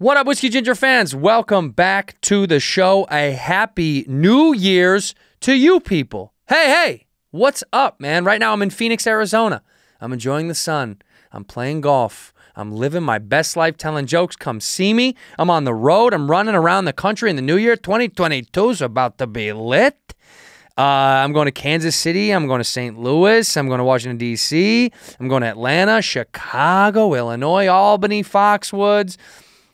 What up, Whiskey Ginger fans? Welcome back to the show. A happy New Year's to you people. Hey, hey, what's up, man? Right now I'm in Phoenix, Arizona. I'm enjoying the sun. I'm playing golf. I'm living my best life telling jokes. Come see me. I'm on the road. I'm running around the country in the new year. 2022 is about to be lit. Uh, I'm going to Kansas City. I'm going to St. Louis. I'm going to Washington, D.C. I'm going to Atlanta, Chicago, Illinois, Albany, Foxwoods,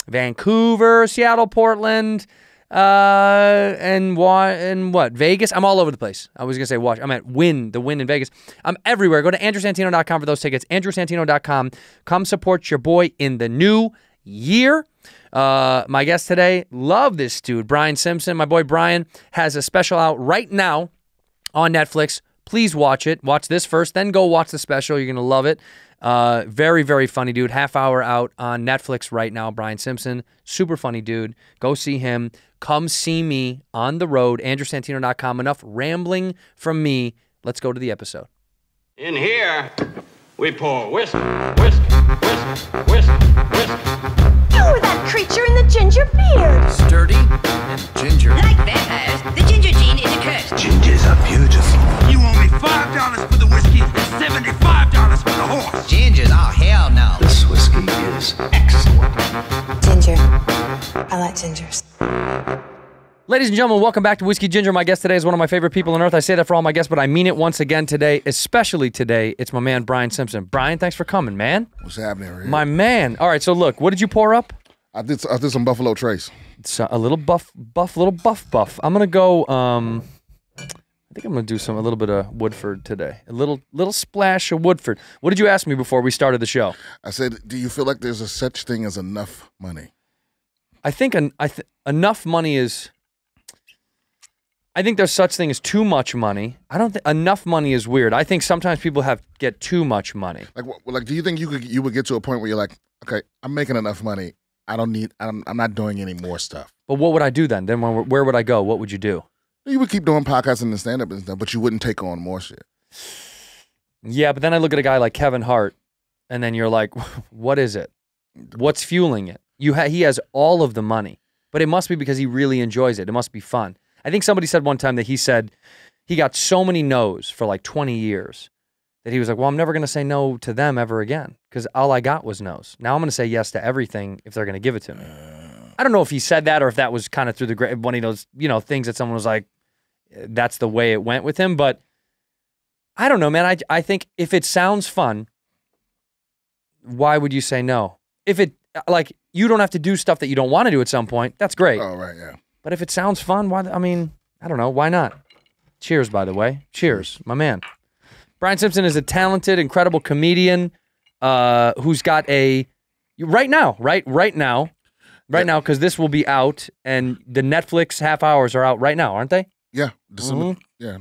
Vancouver, Seattle, Portland, uh, and, wa- and what? Vegas? I'm all over the place. I was going to say watch. I'm at Wynn, the Wynn in Vegas. I'm everywhere. Go to andrewsantino.com for those tickets. andrewsantino.com. Come support your boy in the new year. Uh, my guest today, love this dude, Brian Simpson. My boy Brian has a special out right now on Netflix. Please watch it. Watch this first, then go watch the special. You're going to love it. Uh, very, very funny dude. Half hour out on Netflix right now. Brian Simpson, super funny dude. Go see him. Come see me on the road. AndrewSantino.com. Enough rambling from me. Let's go to the episode. In here, we pour whisk, whisk, whisk, whisk, whisk. You were that creature in the ginger beard. sturdy and ginger. Like vampires, the ginger gene is a curse. Gingers are beautiful. You owe me five dollars for the whiskey and seventy-five dollars for the horse. Gingers? Oh, hell no. This whiskey is excellent. Ginger. I like gingers. Ladies and gentlemen, welcome back to Whiskey Ginger. My guest today is one of my favorite people on earth. I say that for all my guests, but I mean it once again today, especially today. It's my man, Brian Simpson. Brian, thanks for coming, man. What's happening right here? My man. All right, so look, what did you pour up? I did I did some Buffalo Trace. It's a little buff, buff, little buff, buff. I'm gonna go. Um, I think I'm gonna do some a little bit of Woodford today. A little, little splash of Woodford. What did you ask me before we started the show? I said, "Do you feel like there's a such thing as enough money?" I think an, I th- enough money is. I think there's such thing as too much money. I don't think enough money is weird. I think sometimes people have get too much money. Like, like, do you think you could you would get to a point where you're like, "Okay, I'm making enough money. I don't need. I'm, I'm not doing any more stuff." But what would I do then? Then where, where would I go? What would you do? You would keep doing podcasts and the stand up and stuff, but you wouldn't take on more shit. Yeah, but then I look at a guy like Kevin Hart, and then you're like, what is it? What's fueling it? You ha- he has all of the money, but it must be because he really enjoys it. It must be fun. I think somebody said one time that he said he got so many no's for like 20 years that he was like, well, I'm never going to say no to them ever again because all I got was no's. Now I'm going to say yes to everything if they're going to give it to me. I don't know if he said that or if that was kind of through the one of those you know things that someone was like, eh, that's the way it went with him, but. I don't know, man. I I think if it sounds fun, why would you say no? If it uh, like you don't have to do stuff that you don't want to do at some point, that's great. Oh right, yeah. But if it sounds fun, why? I mean, I don't know. Why not? Cheers, by the way. Cheers, my man. Brian Simpson is a talented, incredible comedian uh, who's got a right now, right, right now, right now, because this will be out and the Netflix half hours are out right now, aren't they? Yeah, December. Mm-hmm. Yeah,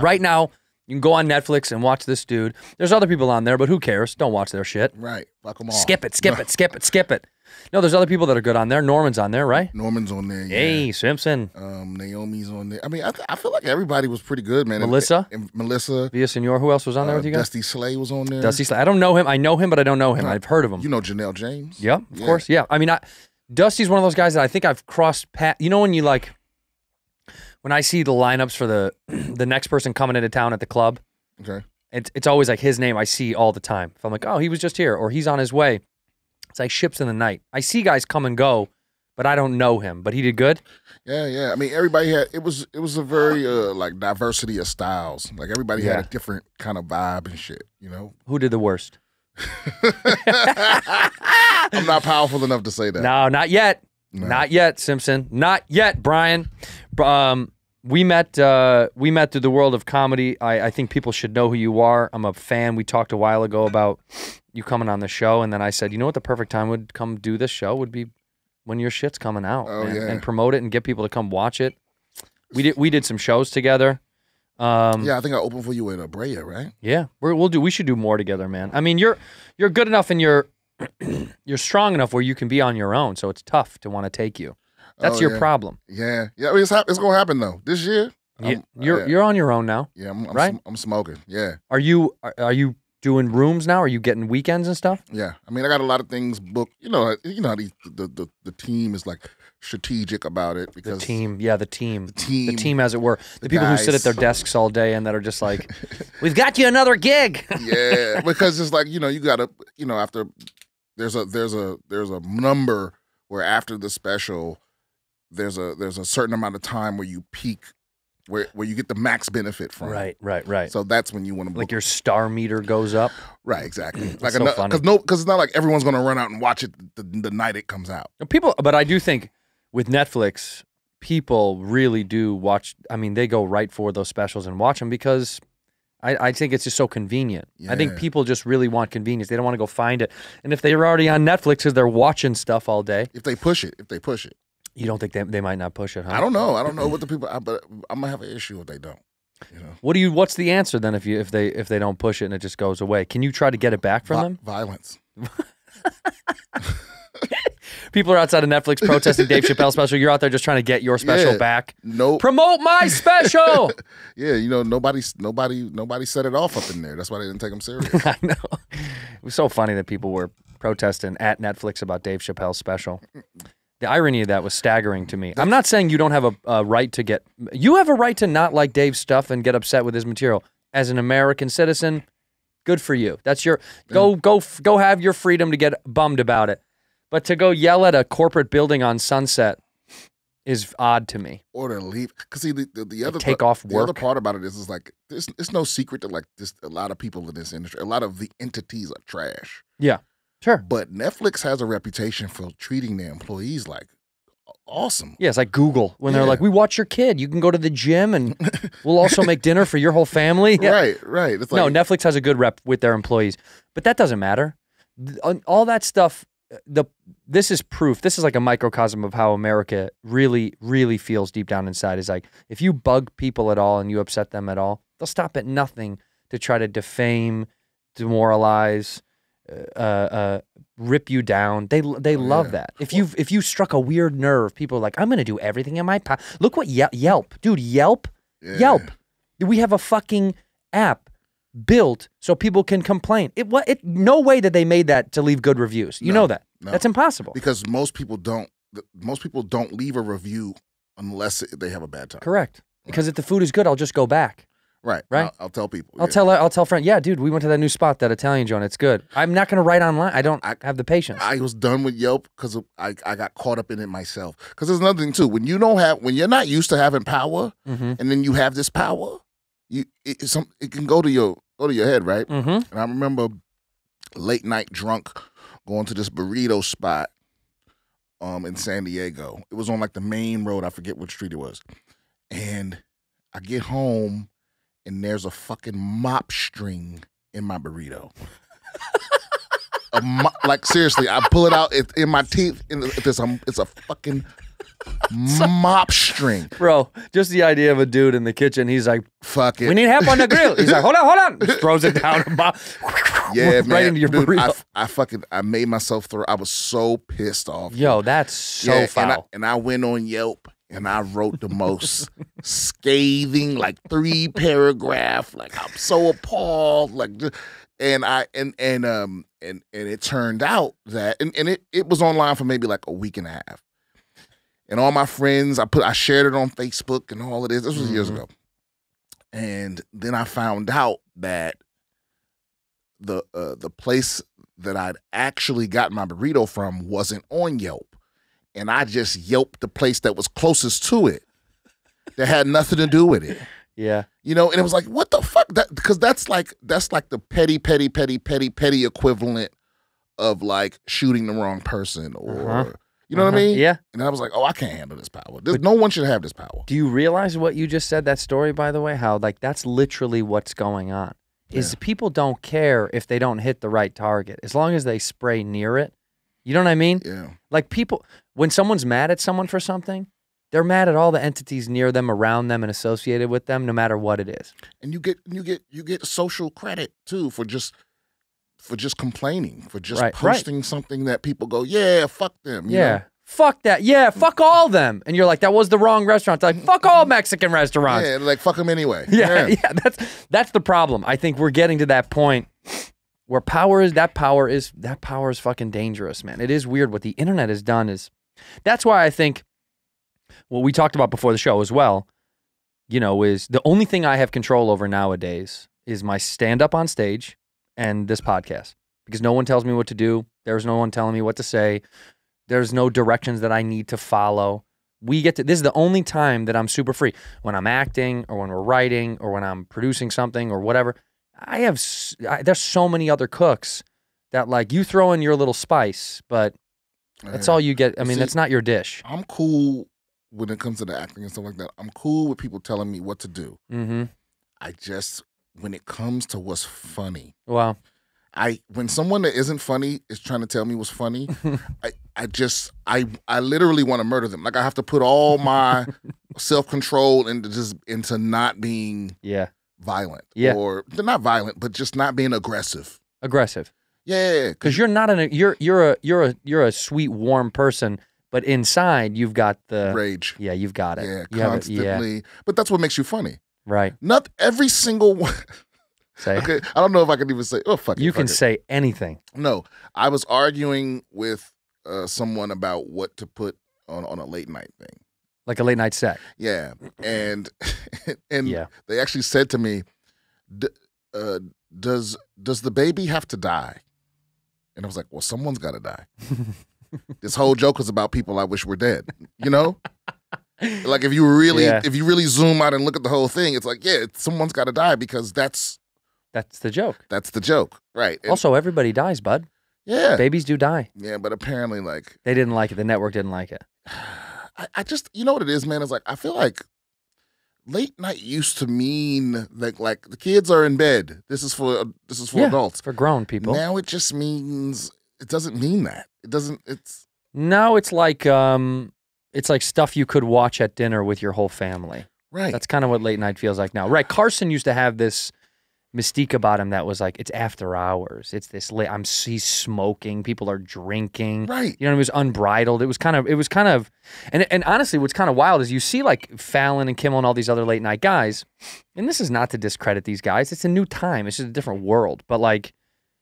Right now, you can go on Netflix and watch this dude. There's other people on there, but who cares? Don't watch their shit. right. Fuck them all. Skip it, skip it, skip it, skip it. No, there's other people that are good on there. Norman's on there, right? Norman's on there. Yeah. Hey, Simpson, Um, Naomi's on there. I mean, I, th- I feel like everybody was pretty good, man. Melissa? and, Melissa, Villaseñor. Who else was on there uh, with you guys? Dusty Slay was on there. Dusty Slay. I don't know him. I know him, but I don't know him. I've heard of him. You know Janelle James. Yep, of Yeah. course. Yeah. I mean, I, Dusty's one of those guys that I think I've crossed path. You know when you like when I see the lineups for the the next person coming into town at the club, Okay. it's it's always like his name I see all the time. If I'm like, oh, he was just here, or he's on his way. It's like ships in the night. I see guys come and go, but I don't know him. But he did good. Yeah, yeah. I mean, everybody had it was it was a very uh like diversity of styles. Like everybody had a different kind of vibe and shit. You know, Who did the worst? I'm not powerful enough to say that. No, not yet. No. Not yet, Simpson. Not yet, Brian. Br- Um, we met. Uh, we met through the world of comedy. I, I think people should know who you are. I'm a fan. We talked a while ago about you coming on the show, and then I said, you know what, the perfect time would come do this show would be when your shit's coming out, Oh, man, yeah. and promote it and get people to come watch it. We did. We did some shows together. Um, Yeah, I think I opened for you in a Brea, right? yeah, we're, we'll do. We should do more together, man. I mean, you're you're good enough and you're you're strong enough where you can be on your own. So it's tough to want to take you. That's Oh, your yeah. problem. Yeah, yeah. I mean, it's hap- it's gonna happen though this year. Yeah, uh, you're yeah, you're on your own now. yeah. I'm, I'm, right? sm- I'm smoking. Yeah. Are you are, are you doing rooms now? Are you getting weekends and stuff? Yeah, I mean, I got a lot of things booked. You know, you know these, the, the the team is like strategic about it because The team, yeah, the team, the team, the team, as it were. The, people who sit at their desks all day and that are just like, "We've got you another gig." yeah, because it's like you know you gotta you know after there's a there's a there's a number where after the special there's a there's a certain amount of time where you peak where where you get the max benefit from. right, right, right. So that's when you want to like your star meter goes up. right, exactly. Mm, like so because no because it's not like everyone's gonna run out and watch it the, the night it comes out. People, but I do think with Netflix, people really do watch. I mean, they go right for those specials and watch them because I, I think it's just so convenient. I think people just really want convenience. They don't want to go find it. And if they're already on Netflix because they're watching stuff all day, If they push it, if they push it, you don't think they, they might not push it, huh? I don't know. I don't know what the people. I, but I'm gonna have an issue if they don't. You know, What do you? What's the answer then if you if they if they don't push it and it just goes away? Can you try to get it back from Vi- them? violence. People are outside of Netflix protesting Dave Chappelle special. You're out there just trying to get your special Yeah. back. No, Promote my special. yeah, you know, nobody, nobody, nobody set it off up in there. That's why they didn't take them serious. I know. It was so funny that people were protesting at Netflix about Dave Chappelle's special. The irony of that was staggering to me. I'm not saying you don't have a, a right to get. You have a right to not like Dave's stuff and get upset with his material. As an American citizen, good for you. That's your go go go have your freedom to get bummed about it. But to go yell at a corporate building on Sunset is odd to me. or to leave. Because see, the, the, the other take part- off The other part about it is, is like, it's, it's no secret that like this. A lot of people in this industry, a lot of the entities are trash. Yeah, sure. But Netflix has a reputation for treating their employees like awesome. Yeah, it's like Google when they're like, "We watch your kid. You can go to the gym, and we'll also make dinner for your whole family." Yeah. Right, right. It's like no, Netflix has a good rep with their employees, but that doesn't matter. All that stuff. Uh, the this is proof. This is like a microcosm of how America really, really feels deep down inside. Is like if you bug people at all and you upset them at all, they'll stop at nothing to try to defame, demoralize, uh, uh, rip you down. They they love yeah. that. If you if you struck a weird nerve, people are like, I'm going to do everything in my power. Look what Ye- Yelp, dude, Yelp, Yeah. Yelp. We have a fucking app built so people can complain. It what it no way that they made that to leave good reviews. You No, know that. no. That's impossible. because most people don't. Most people don't leave a review unless they have a bad time. Correct. Because if the food is good, I'll just go back. Right, Right. I'll, I'll tell people. I'll yeah. tell I'll tell friend, yeah, dude, we went to that new spot, that Italian joint. It's good. I'm not going to write online. I don't I- have the patience. I was done with Yelp because I, I got caught up in it myself. Because there's another thing too. When you don't have, when you're not used to having power, mm-hmm. and then you have this power, you it, some it can go to your go to your head, right? Mm-hmm. And I remember late night drunk going to this burrito spot um in San Diego. It was on like the main road. I forget which street it was. And I get home and there's a fucking mop string in my burrito. a mo- like seriously, I pull it out in my teeth and it's a it's a fucking mop string. Bro, just the idea of a dude in the kitchen, he's like, Fuck it. we need help on the grill. He's like, hold on, hold on. Just throws it down. yeah, right man. into your Dude, burrito. I, I fucking I made myself throw. I was so pissed off. Yo, that's so Yeah, foul. And I, and I went on Yelp and I wrote the most scathing, like three paragraph. Like I'm so appalled. Like, and I and and um and and it turned out that and, and it it was online for maybe like a week and a half. And all my friends, I put I shared it on Facebook and all of this. This was years Mhm. ago. And then I found out that the uh, the place that I'd actually got my burrito from wasn't on Yelp, and I just Yelped the place that was closest to it. That had nothing to do with it, yeah. you know. And it was like, what the fuck? That because that's like that's like the petty, petty, petty, petty, petty equivalent of like shooting the wrong person, or Uh-huh. you know what I Uh-huh. mean? Yeah. And I was like, oh, I can't handle this power. This, no one should have this power. Do you realize what you just said? That story, by the way, how like that's literally what's going on. Is people don't care if they don't hit the right target as long as they spray near it. You know what I mean? Yeah. Like people, when someone's mad at someone for something, they're mad at all the entities near them, around them, and associated with them, no matter what it is. and you get you get you get social credit too for just for just complaining for just Right, right. posting something that people go yeah fuck them you yeah. know? Fuck that. Yeah. Fuck all them. And you're like, that was the wrong restaurant. It's like, fuck all Mexican restaurants. yeah like fuck them anyway Yeah, yeah, that's that's the problem. I think we're getting to that point where power is that power is that power is fucking dangerous, man. It is weird what the internet has done is that's why I think what we talked about before the show as well, you know, is the only thing I have control over nowadays is my stand up on stage and this podcast. Because no one tells me what to do. There's no one telling me what to say. There's no directions that I need to follow. We get to this is the only time that I'm super free. When I'm acting or when we're writing or when I'm producing something or whatever. I have I there's so many other cooks that like you throw in your little spice, but that's all you get. I mean, See- that's not your dish. I'm cool when it comes to the acting and stuff like that. I'm cool with people telling me what to do. Mm-hmm. I just when it comes to what's funny, Well, I when someone that isn't funny is trying to tell me what's funny, I I just I I literally want to murder them. Like I have to put all my self control into just into not being yeah, violent. Yeah. Or they're not violent, but just not being aggressive. aggressive. Yeah, because you're not an you're you're a you're a you're a sweet warm person, but inside you've got the rage. yeah you've got it Yeah, You have it- constantly. yeah But that's what makes you funny. right Not every single one. say okay, I don't know if I can even say. Oh fuck it, you fuck can it. say anything No, I was arguing with uh, someone about what to put on on a late night thing. Like a late night set Yeah, and and Yeah. they actually said to me, D- uh, "Does does the baby have to die?" And I was like, "Well, someone's got to die." this whole joke was about people I wish were dead. You know, like if you really Yeah. if you really zoom out and look at the whole thing, it's like, yeah, it's- someone's got to die because that's that's the joke. that's the joke, right? And- Also, everybody dies, bud. yeah, Babies do die. yeah, but apparently, like They didn't like it. The network didn't like it. I, I just you know what it is, man. It's like I feel like late night used to mean like like the kids are in bed. This is for this is for Yeah, adults. for grown people. Now it just means it doesn't mean that. It doesn't. It's now it's like um, it's like stuff you could watch at dinner with your whole family. right. That's kind of what late night feels like now. Right. Carson used to have this mystique about him that was like, it's after hours. It's this late. I'm he's smoking. People are drinking. right. You know, it was unbridled. It was kind of, it was kind of, and and honestly, what's kind of wild is you see like Fallon and Kimmel and all these other late night guys, and this is not to discredit these guys. It's a new time. It's just a different world. But like,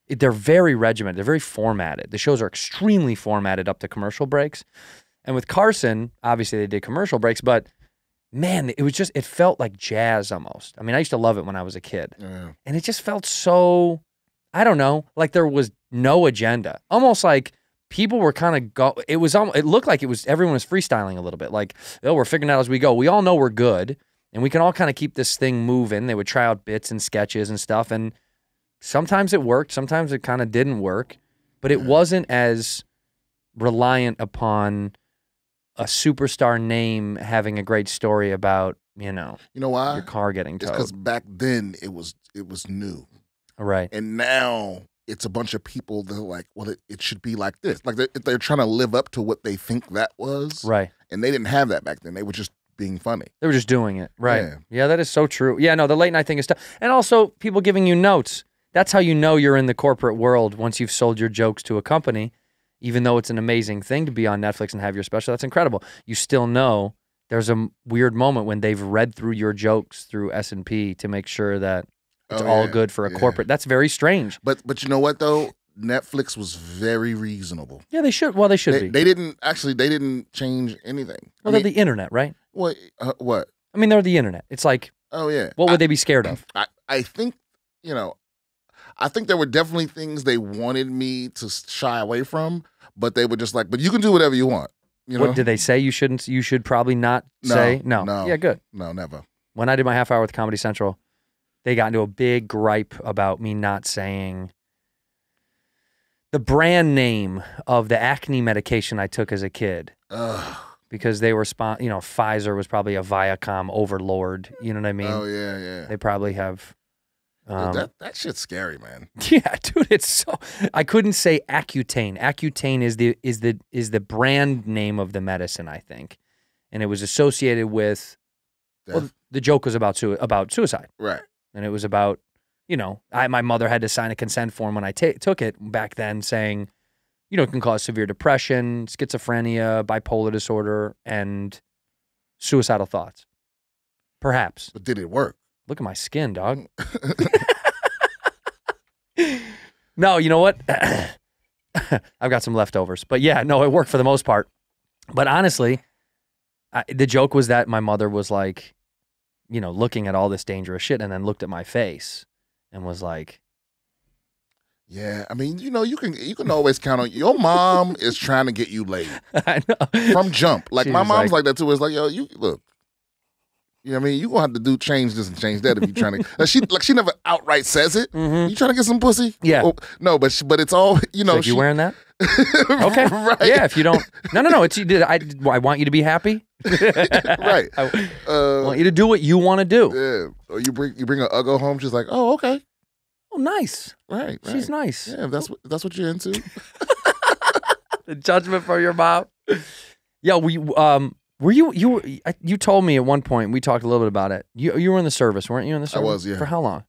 they're very regimented. They're very formatted. The shows are extremely formatted up to commercial breaks. And with Carson, obviously they did commercial breaks, but man, it was just it felt like jazz almost. I mean, I used to love it when I was a kid. Yeah. And it just felt so I don't know, like there was no agenda. Almost like people were kind of go it was almost, it looked like it was everyone was freestyling a little bit. Like, oh, we're figuring out as we go. We all know we're good and we can all kind of keep this thing moving. They would try out bits and sketches and stuff and sometimes it worked, sometimes it kind of didn't work, but it wasn't as reliant upon a superstar name having a great story about, you know, You know why? your car getting towed. because back then it was it was new, Right. and now it's a bunch of people that are like, well, it, it should be like this. Like they're, they're trying to live up to what they think that was, Right. and they didn't have that back then. They were just being funny. They were just doing it. Right. Yeah. Yeah. that is so true. Yeah, no, the late night thing is tough. And also people giving you notes. That's how you know you're in the corporate world once you've sold your jokes to a company. Even though it's an amazing thing to be on Netflix and have your special, that's incredible. You still know there's a weird moment when they've read through your jokes through S&P to make sure that it's Oh, all yeah, good for a yeah. corporate. That's very strange. But but you know what though? Netflix was very reasonable. Yeah, they should. Well, they should They, be. they didn't actually. They didn't change anything. well, I mean, they're the internet, right? what? Uh, what? I mean, they're the internet. It's like, Oh yeah. what would I, they be scared of? I, I think you know. I think there were definitely things they wanted me to shy away from, but they were just like, "But you can do whatever you want." You know? What did they say? You shouldn't. You should probably not No, say. No. no. Yeah, good. no, never. when I did my half hour with Comedy Central, they got into a big gripe about me not saying the brand name of the acne medication I took as a kid Ugh. because they were spon- you know Pfizer was probably a Viacom overlord, you know what I mean? oh yeah, yeah. They probably have Dude, um, that that shit's scary, man. yeah, dude, it's so I couldn't say Accutane. Accutane is the is the is the brand name of the medicine, I think. And it was associated with well, the joke was about sui- about suicide. Right. and it was about you know I, my mother had to sign a consent form when I took it back then saying you know it can cause severe depression schizophrenia bipolar disorder and suicidal thoughts perhaps But did it work? Look at my skin dog No, you know what? I've got some leftovers, but yeah, no, it worked for the most part. But honestly, I, the joke was that my mother was like, you know, looking at all this dangerous shit, and then looked at my face and was like, Yeah, I mean, you know, you can you can always count on your mom is trying to get you laid I know. from jump. Like She my mom's like- like, that too. It's like, yo, you look. You know what I mean? You gonna have to do change this and change that if you're trying to. Like she like she never outright says it. You trying to get some pussy? Mm-hmm. Yeah. Oh, no, but she, but it's all you know. Like, she, you wearing that? Okay. right. Yeah. If you don't, no, no, no. It's you did. I, I want you to be happy. right. I Uh, want you to do what you want to do. yeah. Or you bring you bring a uggo home. She's like, oh, okay, Oh, nice. right. She's right. nice. Yeah, if that's what that's what you're into. the judgment from your mom. Yeah, we um were you you you told me at one point we talked a little bit about it. You you were in the service, weren't you in the service? I was, yeah. For how long?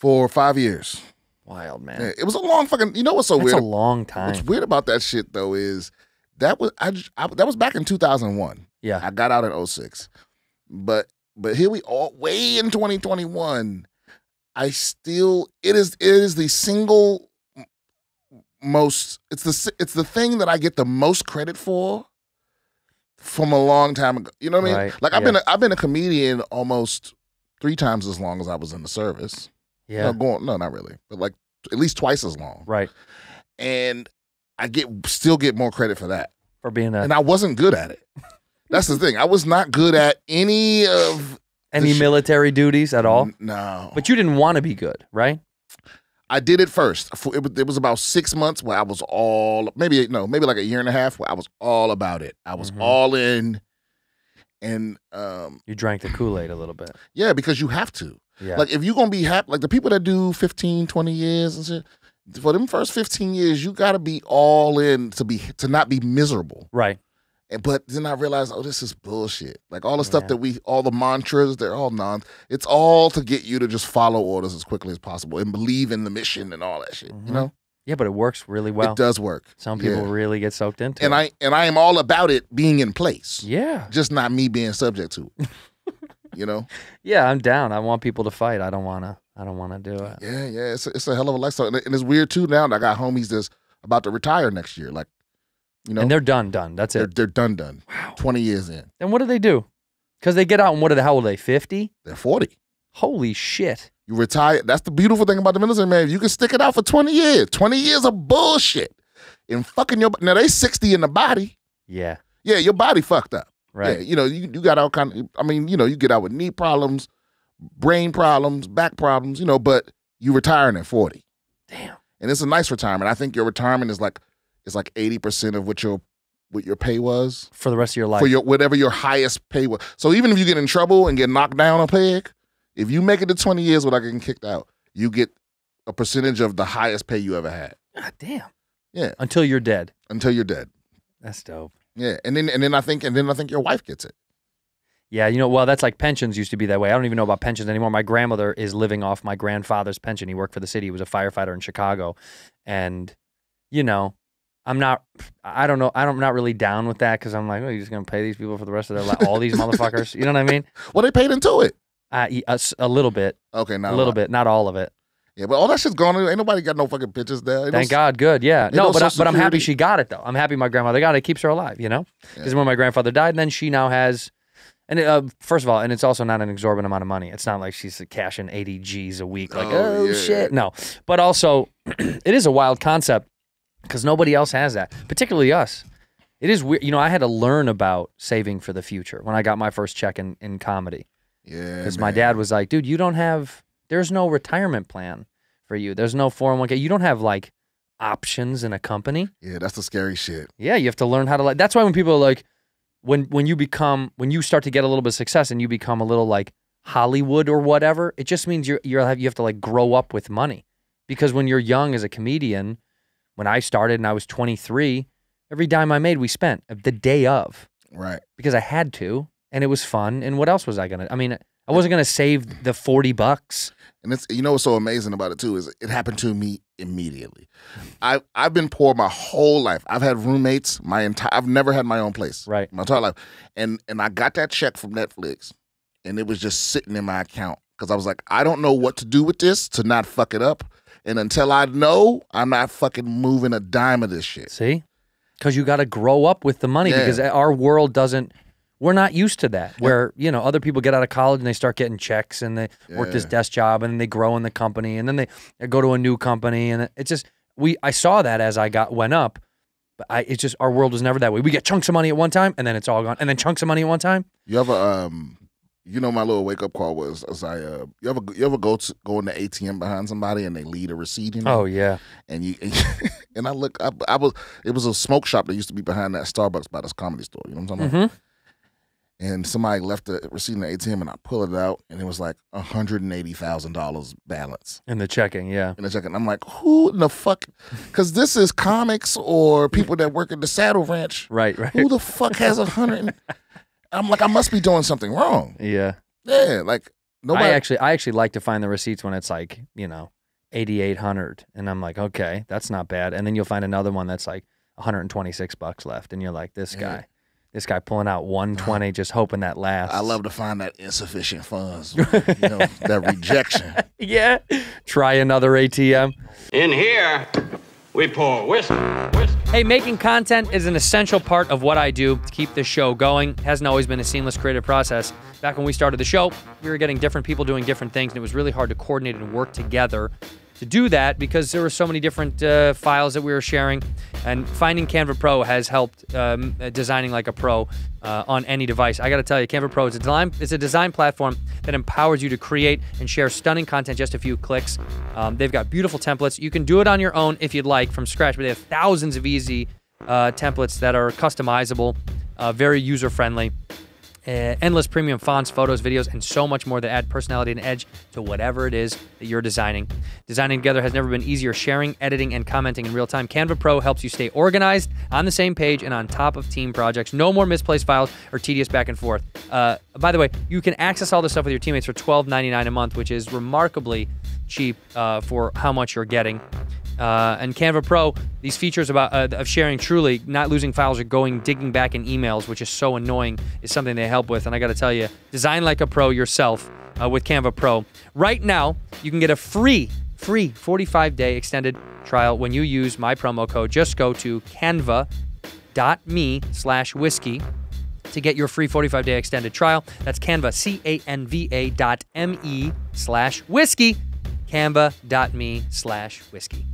For five years. Wild man. Yeah, it was a long fucking. You know what's so That's weird? a long time. What's weird about that shit though is that was I that was back in 2001. yeah. I got out in 06. But but here we all way in 2021. I still it is it is the single most it's the it's the thing that I get the most credit for from a long time ago. You know what I mean? Right, Like I've yeah. been a, I've been a comedian almost three times as long as I was in the service. yeah. No, going no, not really, but like at least twice as long. right. And I get still get more credit for that For being a and I wasn't good at it. That's the thing. I was not good at any of any military duties at all. No, But you didn't want to be good, right? I did it first. It was, about six months where I was all maybe no, maybe like a year and a half where I was all about it. I was Mhm. all in, and um, You drank the Kool-Aid a little bit. yeah, because you have to. Yeah. Like if you're gonna be happy, like the people that do 15, 20 years and shit. For them first 15 years, you gotta be all in to be to not be miserable. right. And but then I realized, oh, this is bullshit. Like all the stuff that we, all the mantras, they're all non. It's all to get you to just follow orders as quickly as possible and believe in the mission and all that shit. Mhm. You know, Yeah, but it works really well. it does work. Some people Yeah. really get soaked into and it. I and I am all about it being in place, Yeah. just not me being subject to it. you know, Yeah, I'm down. I want people to fight. I don't want to I don't want to do it. yeah, yeah. It's a, it's a hell of a lifestyle, and, and it's weird too. Now that I got homies that's about to retire next year, like, you know, and they're done, done. That's they're, it. they're done, done. Wow. Twenty years in, And what do they do? Because they get out and what are they? How old are they? 50? they're forty. Holy shit. You retire. That's the beautiful thing about the military, man. You can stick it out for 20 years. 20 years of bullshit. And fucking your now they 60 in the body. Yeah. Yeah, your body fucked up. Right. Yeah, you know, you, you got all kind of I mean, you know, you get out with knee problems, brain problems, back problems, you know, but you retiring at 40. Damn. And it's a nice retirement. I think your retirement is like is like 80% of what your what your pay was For the rest of your life. for your whatever your highest pay was. So even if you get in trouble and get knocked down a peg, if you make it to 20 years without getting kicked out, you get a percentage of the highest pay you ever had God damn. Yeah. Until you're dead. until you're dead. That's dope. Yeah, and then and then I think and then I think your wife gets it. Yeah, you know, well, that's like pensions used to be that way. I don't even know about pensions anymore. My grandmother is living off my grandfather's pension. He worked for the city. He was a firefighter in Chicago. And, you know, I'm not, I don't know, I don't, I'm not really down with that because I'm like, oh, you're just going to pay these people for the rest of their life, all these motherfuckers. You know what I mean? Well, they paid into it. Uh, a, a little bit, Okay, not a little bit, not all of it. Yeah, but all that shit's gone. Ain't nobody got no fucking pictures there. Ain't Thank s- God, good. Yeah, no, no but I, but I'm happy she got it though. I'm happy my grandmother got it. It keeps her alive, you know. Because when my grandfather died, and then she now has, and uh, first of all, and it's also not an exorbitant amount of money. It's not like she's cashing 80 G's a week. Like, Oh, oh, yeah. shit, no. But also, it is a wild concept because nobody else has that, particularly us. It is weird. You know, I had to learn about saving for the future when I got my first check in, in comedy. Yeah, Because my dad was like, dude, you don't have, there's no retirement plan for you. There's no 401k. You don't have like options in a company. Yeah, that's the scary shit. Yeah, you have to learn how to like. That's why when people are like, when when you become when you start to get a little bit of success and you become a little like Hollywood or whatever, it just means you're you're have you have to like grow up with money, because when you're young as a comedian, when I started and I was 23, every dime I made we spent the day of Right. because I had to and it was fun. And what else was I gonna? I mean, I wasn't gonna save the 40 bucks. And it's you know what's so amazing about it too is it happened to me immediately. I I've been poor my whole life. I've had roommates my entire. I've never had my own place. Right. My entire life, and and I got that check from Netflix, and it was just sitting in my account because I was like, I don't know what to do with this to not fuck it up, And until I know, I'm not fucking moving a dime of this shit. See? Because you got to grow up with the money Yeah. because our world doesn't, we're not used to that. Where, you know, other people get out of college and they start getting checks and they work this desk job and then they grow in the company and then they, they go to a new company. And it's just, we, I saw that as I got, went up. But I, it's just, our world was never that way. We get chunks of money at one time and then it's all gone. And then chunks of money at one time. You ever um you know my little wake up call was as I uh you ever you ever go to go in the ATM behind somebody and they leave a receipt in Oh, yeah. and you and I look I, I was it was a smoke shop that used to be behind that Starbucks by this comedy store, you know what I'm talking about? Mhm. And somebody left the receipt in the ATM and I pull it out and it was like hundred and eighty thousand dollars balance In the checking. Yeah. in a checking. I'm like, who in the fuck? Because this is comics or people that work at the Saddle Ranch. Right, right. Who the fuck has a hundred? and- I'm like, I must be doing something wrong. Yeah. Yeah, like nobody. I actually, I actually like to find the receipts when it's like, you know, 8,800. And I'm like, okay, that's not bad. And then you'll find another one that's like 126 bucks left. And you're like, this Yeah. guy, this guy pulling out 120, just hoping that lasts. I love to find that insufficient funds, you know, that rejection. Yeah. Try another ATM. In here, we pour whiskey, whiskey. Hey, making content is an essential part of what I do to keep this show going. It hasn't always been a seamless creative process. Back when we started the show, we were getting different people doing different things, and it was really hard to coordinate and work together to do that because there were so many different uh, files that we were sharing. And finding Canva Pro has helped um, uh, designing like a pro uh, on any device. I got to tell you, Canva Pro is a design, it's a design platform that empowers you to create and share stunning content just a few clicks. Um, they've got beautiful templates. You can do it on your own if you'd like from scratch, but they have thousands of easy uh, templates that are customizable, uh, very user friendly. Uh, endless premium fonts, photos, videos, and so much more that add personality and edge to whatever it is that you're designing. Designing together has never been easier. Sharing, editing, and commenting in real time. Canva Pro helps you stay organized, on the same page, and on top of team projects. No more misplaced files or tedious back and forth. Uh, by the way, you can access all this stuff with your teammates for $12.99 a month, which is remarkably cheap uh, for how much you're getting. Uh, and Canva Pro, these features about uh, of sharing truly, not losing files or going digging back in emails, which is so annoying, is something they help with. And I got to tell you, design like a pro yourself uh, with Canva Pro. Right now, you can get a free, free 45 day extended trial when you use my promo code. Just go to canva.me slash whiskey to get your free 45 day extended trial. That's Canva, C A N V A dot M E slash whiskey. Canva.me slash whiskey.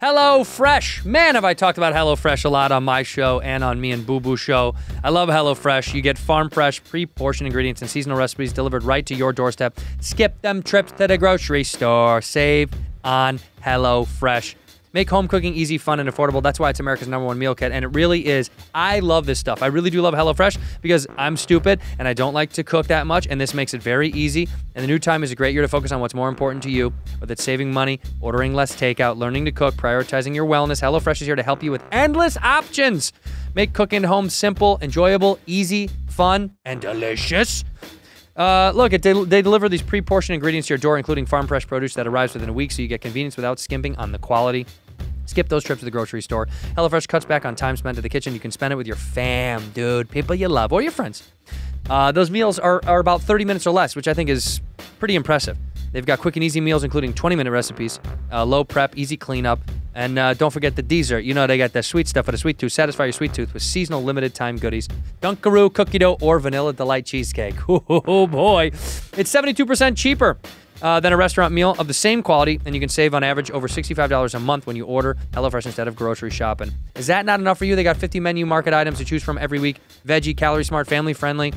Hello Fresh. Man, have I talked about Hello Fresh a lot on my show and on me and Boo Boo show. I love Hello Fresh. You get farm fresh, pre-portioned ingredients and seasonal recipes delivered right to your doorstep. Skip them trips to the grocery store. Save on Hello Fresh. Make home cooking easy, fun, and affordable. That's why it's America's number one meal kit, and it really is. I love this stuff. I really do love HelloFresh because I'm stupid and I don't like to cook that much, and this makes it very easy. And the new time is a great year to focus on what's more important to you, whether it's saving money, ordering less takeout, learning to cook, prioritizing your wellness. HelloFresh is here to help you with endless options. Make cooking at home simple, enjoyable, easy, fun, and delicious. Uh, look, it, they, they deliver these pre-portioned ingredients to your door, including farm fresh produce that arrives within a week, so you get convenience without skimping on the quality. Skip those trips to the grocery store. HelloFresh cuts back on time spent at the kitchen. You can spend it with your fam, dude, people you love, or your friends. Uh, those meals are, are about 30 minutes or less, which I think is pretty impressive. They've got quick and easy meals, including 20 minute recipes, uh, low prep, easy cleanup, and uh, don't forget the dessert. You know they got that sweet stuff for the sweet tooth. Satisfy your sweet tooth with seasonal limited time goodies. Dunkaroo, cookie dough, or vanilla delight cheesecake. Oh boy, it's 72% cheaper uh, than a restaurant meal of the same quality, and you can save on average over $65 a month when you order HelloFresh instead of grocery shopping. Is that not enough for you? They got 50 menu market items to choose from every week. Veggie, calorie smart, family friendly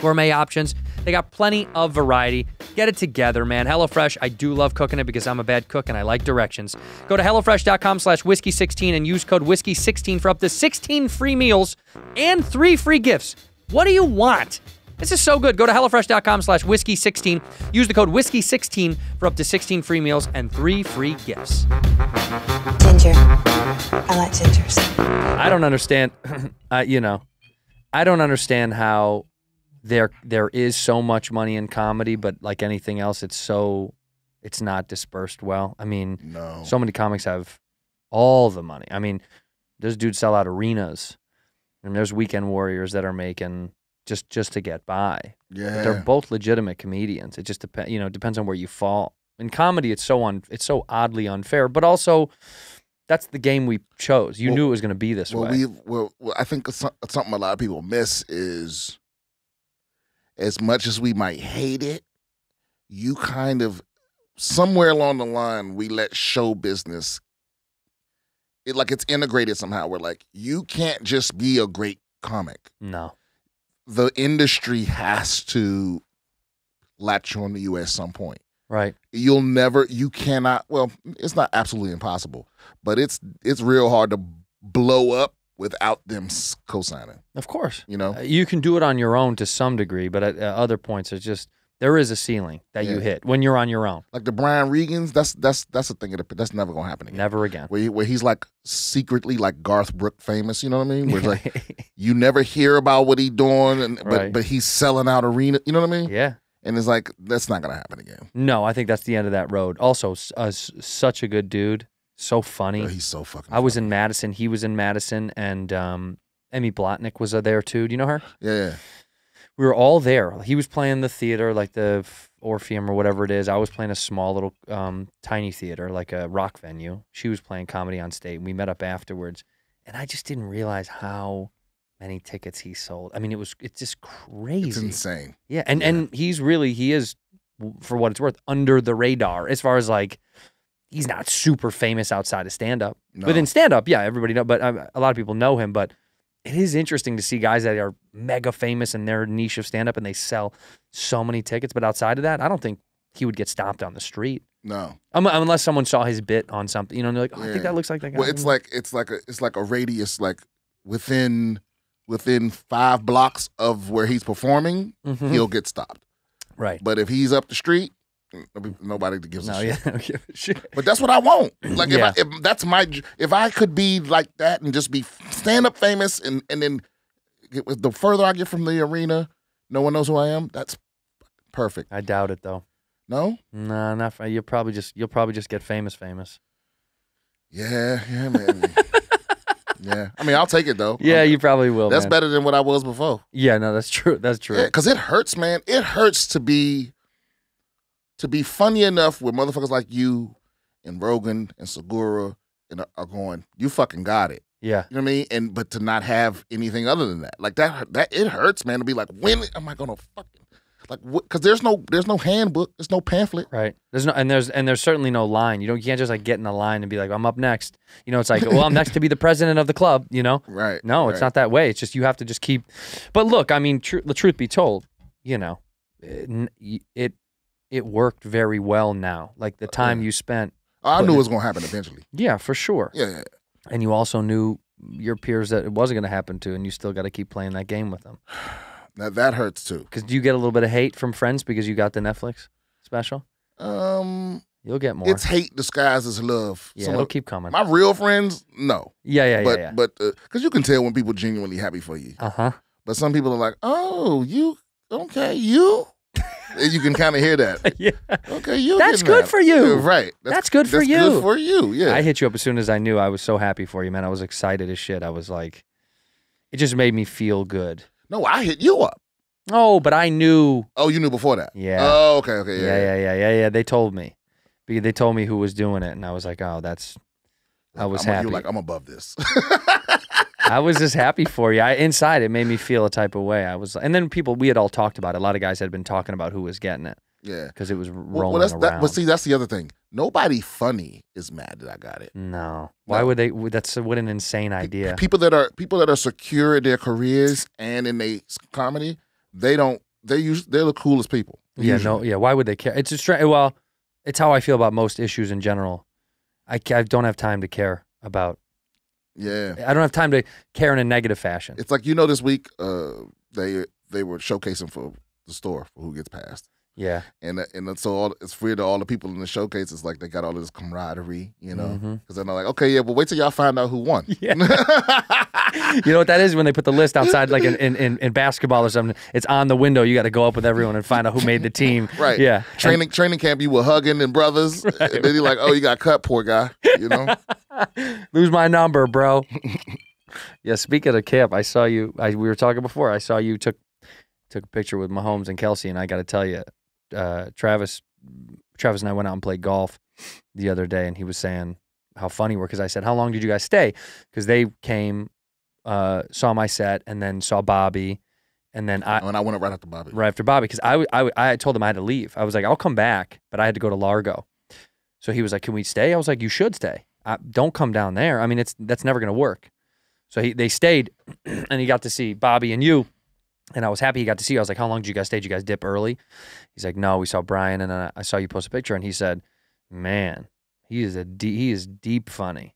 gourmet options. They got plenty of variety. Get it together, man. HelloFresh, I do love cooking it because I'm a bad cook and I like directions. Go to HelloFresh.com slash whiskey16 and use code whiskey16 for up to 16 free meals and three free gifts. What do you want? This is so good. Go to HelloFresh.com slash whiskey16. Use the code whiskey16 for up to 16 free meals and three free gifts. Ginger. I like gingers. I don't understand. uh, you know, I don't understand how there there is so much money in comedy, but like anything else, it's so it's not dispersed well. I mean, No. so many comics have all the money. I mean, there's dudes sell out arenas, and there's weekend warriors that are making just just to get by. But yeah. they're both legitimate comedians. It just depends. You know, it depends on where you fall In comedy, it's so un, it's so oddly unfair, but also that's the game we chose. You Well- knew it was going to be this well, way. we well, well, I think some- something a lot of people miss is as much as we might hate it, you kind of somewhere along the line we let show business it like it's integrated somehow. We're like, you can't just be a great comic. no, The industry has to latch on to you at some point. right? You'll never, you cannot. Well, it's not absolutely impossible, but it's it's real hard to blow up without them co-signing. Of course, You know, Uh, you can do it on your own to some degree, but at, at other points, it's just there is a ceiling that you hit when you're on your own. like the Brian Regans. That's that's that's a thing. That, that's never gonna happen again. Never again. Where, he, where he's like secretly like Garth Brooks famous. You know what I mean? Where like you never hear about what he's doing, and but Right. but he's selling out arena. You know what I mean? yeah. And it's like that's not gonna happen again. No, I think that's the end of that road. Also, uh, such a good dude, so funny. Bro, he's so fucking. I was funny. in Madison. He was in Madison, and um, Emmy Blotnick was uh, there too. Do you know her? Yeah, yeah. We were all there. He was playing the theater, like the Orpheum or whatever it is. I was playing a small little um, tiny theater, like a rock venue. She was playing comedy on stage. We met up afterwards, and I just didn't realize how many tickets he sold. I mean, it was it's just crazy. It's insane. Yeah, and Yeah. and he's really he is, for what it's worth, under the radar as far as like he's not super famous outside of stand up. No. But in stand up, yeah, everybody know. But um, a lot of people know him. But it is interesting to see guys that are mega famous in their niche of stand up and they sell so many tickets. But outside of that, I don't think he would get stopped on the street No. um, unless someone saw his bit on something. You know, and they're like, oh, I think that looks like that guy. Well, it's like it's like a it's like a radius like within within five blocks of where he's performing, Mhm. he'll get stopped. right. But if he's up the street, nobody- gives a No, shit. yeah, I don't give a shit. But that's what I want. Like if, I, if that's my if I could be like that and just be stand up famous and and then get, the further I get from the arena, no one knows who I am. That's perfect. I doubt it though. No. No, not. fa- You'll probably just you'll probably just get famous, famous. Yeah. Yeah, man. yeah. I mean, I'll take it though. Yeah, you probably will. That's man. better than what I was before. Yeah, no, that's true. That's true. Yeah, because it hurts, man. It hurts to be to be funny enough where motherfuckers like you and Rogan and Segura and are- going, you fucking got it. Yeah. You know what I mean? And but to not have anything other than that, like that, that it hurts, man. To be like, when am I gonna fucking like? Because there's no, there's no handbook, there's no pamphlet. Right. There's no and there's and there's certainly no line. You don't you can't just like get in the line and be like, I'm up next. You know, it's like, well, I'm next to be the president of the club, you know? Right. No, it's not that way. It's just you have to just keep But look, I mean, tr- the truth be told, you know, eh, it, it it worked very well now. Like the time you spent I knew it was gonna happen eventually. Yeah, for sure. Yeah, yeah. And you also knew your peers that it wasn't going to happen to and you still got to keep playing that game with them. That that hurts too. Cuz do you get a little bit of hate from friends because you got the Netflix special? Um, You'll get more. it's hate disguised as love. yeah, Some it'll of- keep coming. my real friends, no. yeah, yeah, yeah, but yeah. but because you can tell when people genuinely happy for you. Uh-huh. But some people are like, "Oh, you okay? You?" You can kind of hear that. yeah. Okay, you. That's good that. for you. Yeah, right? That's good for that's you. Good for you. Yeah. I hit you up as soon as I knew. I was so happy for you, man. I was excited as shit. I was like, it just made me feel good. no, I hit you up. Oh, but I knew. Oh, you knew before that. Yeah. Oh, okay, okay, Yeah, yeah. yeah, yeah, yeah, yeah. They told me. They told me who was doing it, and I was like, oh, that's. I was I'm, happy. You're like, I'm above this. I was just happy for you. I, inside, it made me feel a type of way. I was, and then people we had all talked about. It. A lot of guys had been talking about who was getting it yeah. because it was Well, rolling well, that's around. that. But see, that's the other thing. Nobody funny is mad that I got it. no, why No. would they? That's what an insane idea. People that are people that are secure in their careers and in their comedy, they don't. They use. They're the coolest people. Yeah, usually. no, yeah. Why would they care? It's a stra- well, it's how I feel about most issues in general. I, I don't have time to care about. Yeah. I don't have time to care in a negative fashion. It's like you know, this week uh, they they were showcasing for the store for who gets passed, yeah, and and so all, it's free to all the people in the showcase. It's like they got all this camaraderie, you know, because Mhm. then they're like, okay, yeah, but wait till y'all find out who won. Yeah. you know what that is when they put the list outside, like in, in, in, basketball or something. It's on the window. You got to go up with everyone and find out who made the team. right. Yeah. Training training camp, you were hugging and brothers, and then you're like, oh, you got cut, poor guy. You know. Lose my number, bro. yeah. Speaking of camp, I saw you. I, we were talking before. I saw you took took a picture with Mahomes and Kelce, and I got to tell you, uh, Travis Travis and I went out and played golf the other day, and he was saying how funny we're because I said, "How long did you guys stay?" Because they came, uh, saw my set, and then saw Bobby, and then I and I went right after Bobby. right after Bobby because I, I I told him I had to leave. I was like, I'll come back, but I had to go to Largo. So he was like, Can we stay? I was like, You should stay. I, don't come down there. I mean, it's that's never gonna work. So he they stayed, and he got to see Bobby and you, and I was happy he got to see you. I was like, How long did you guys stay? Did you guys dip early? He's like, No, we saw Brian, and then I saw you post a picture, and he said, Man, he is a de- he is deep funny,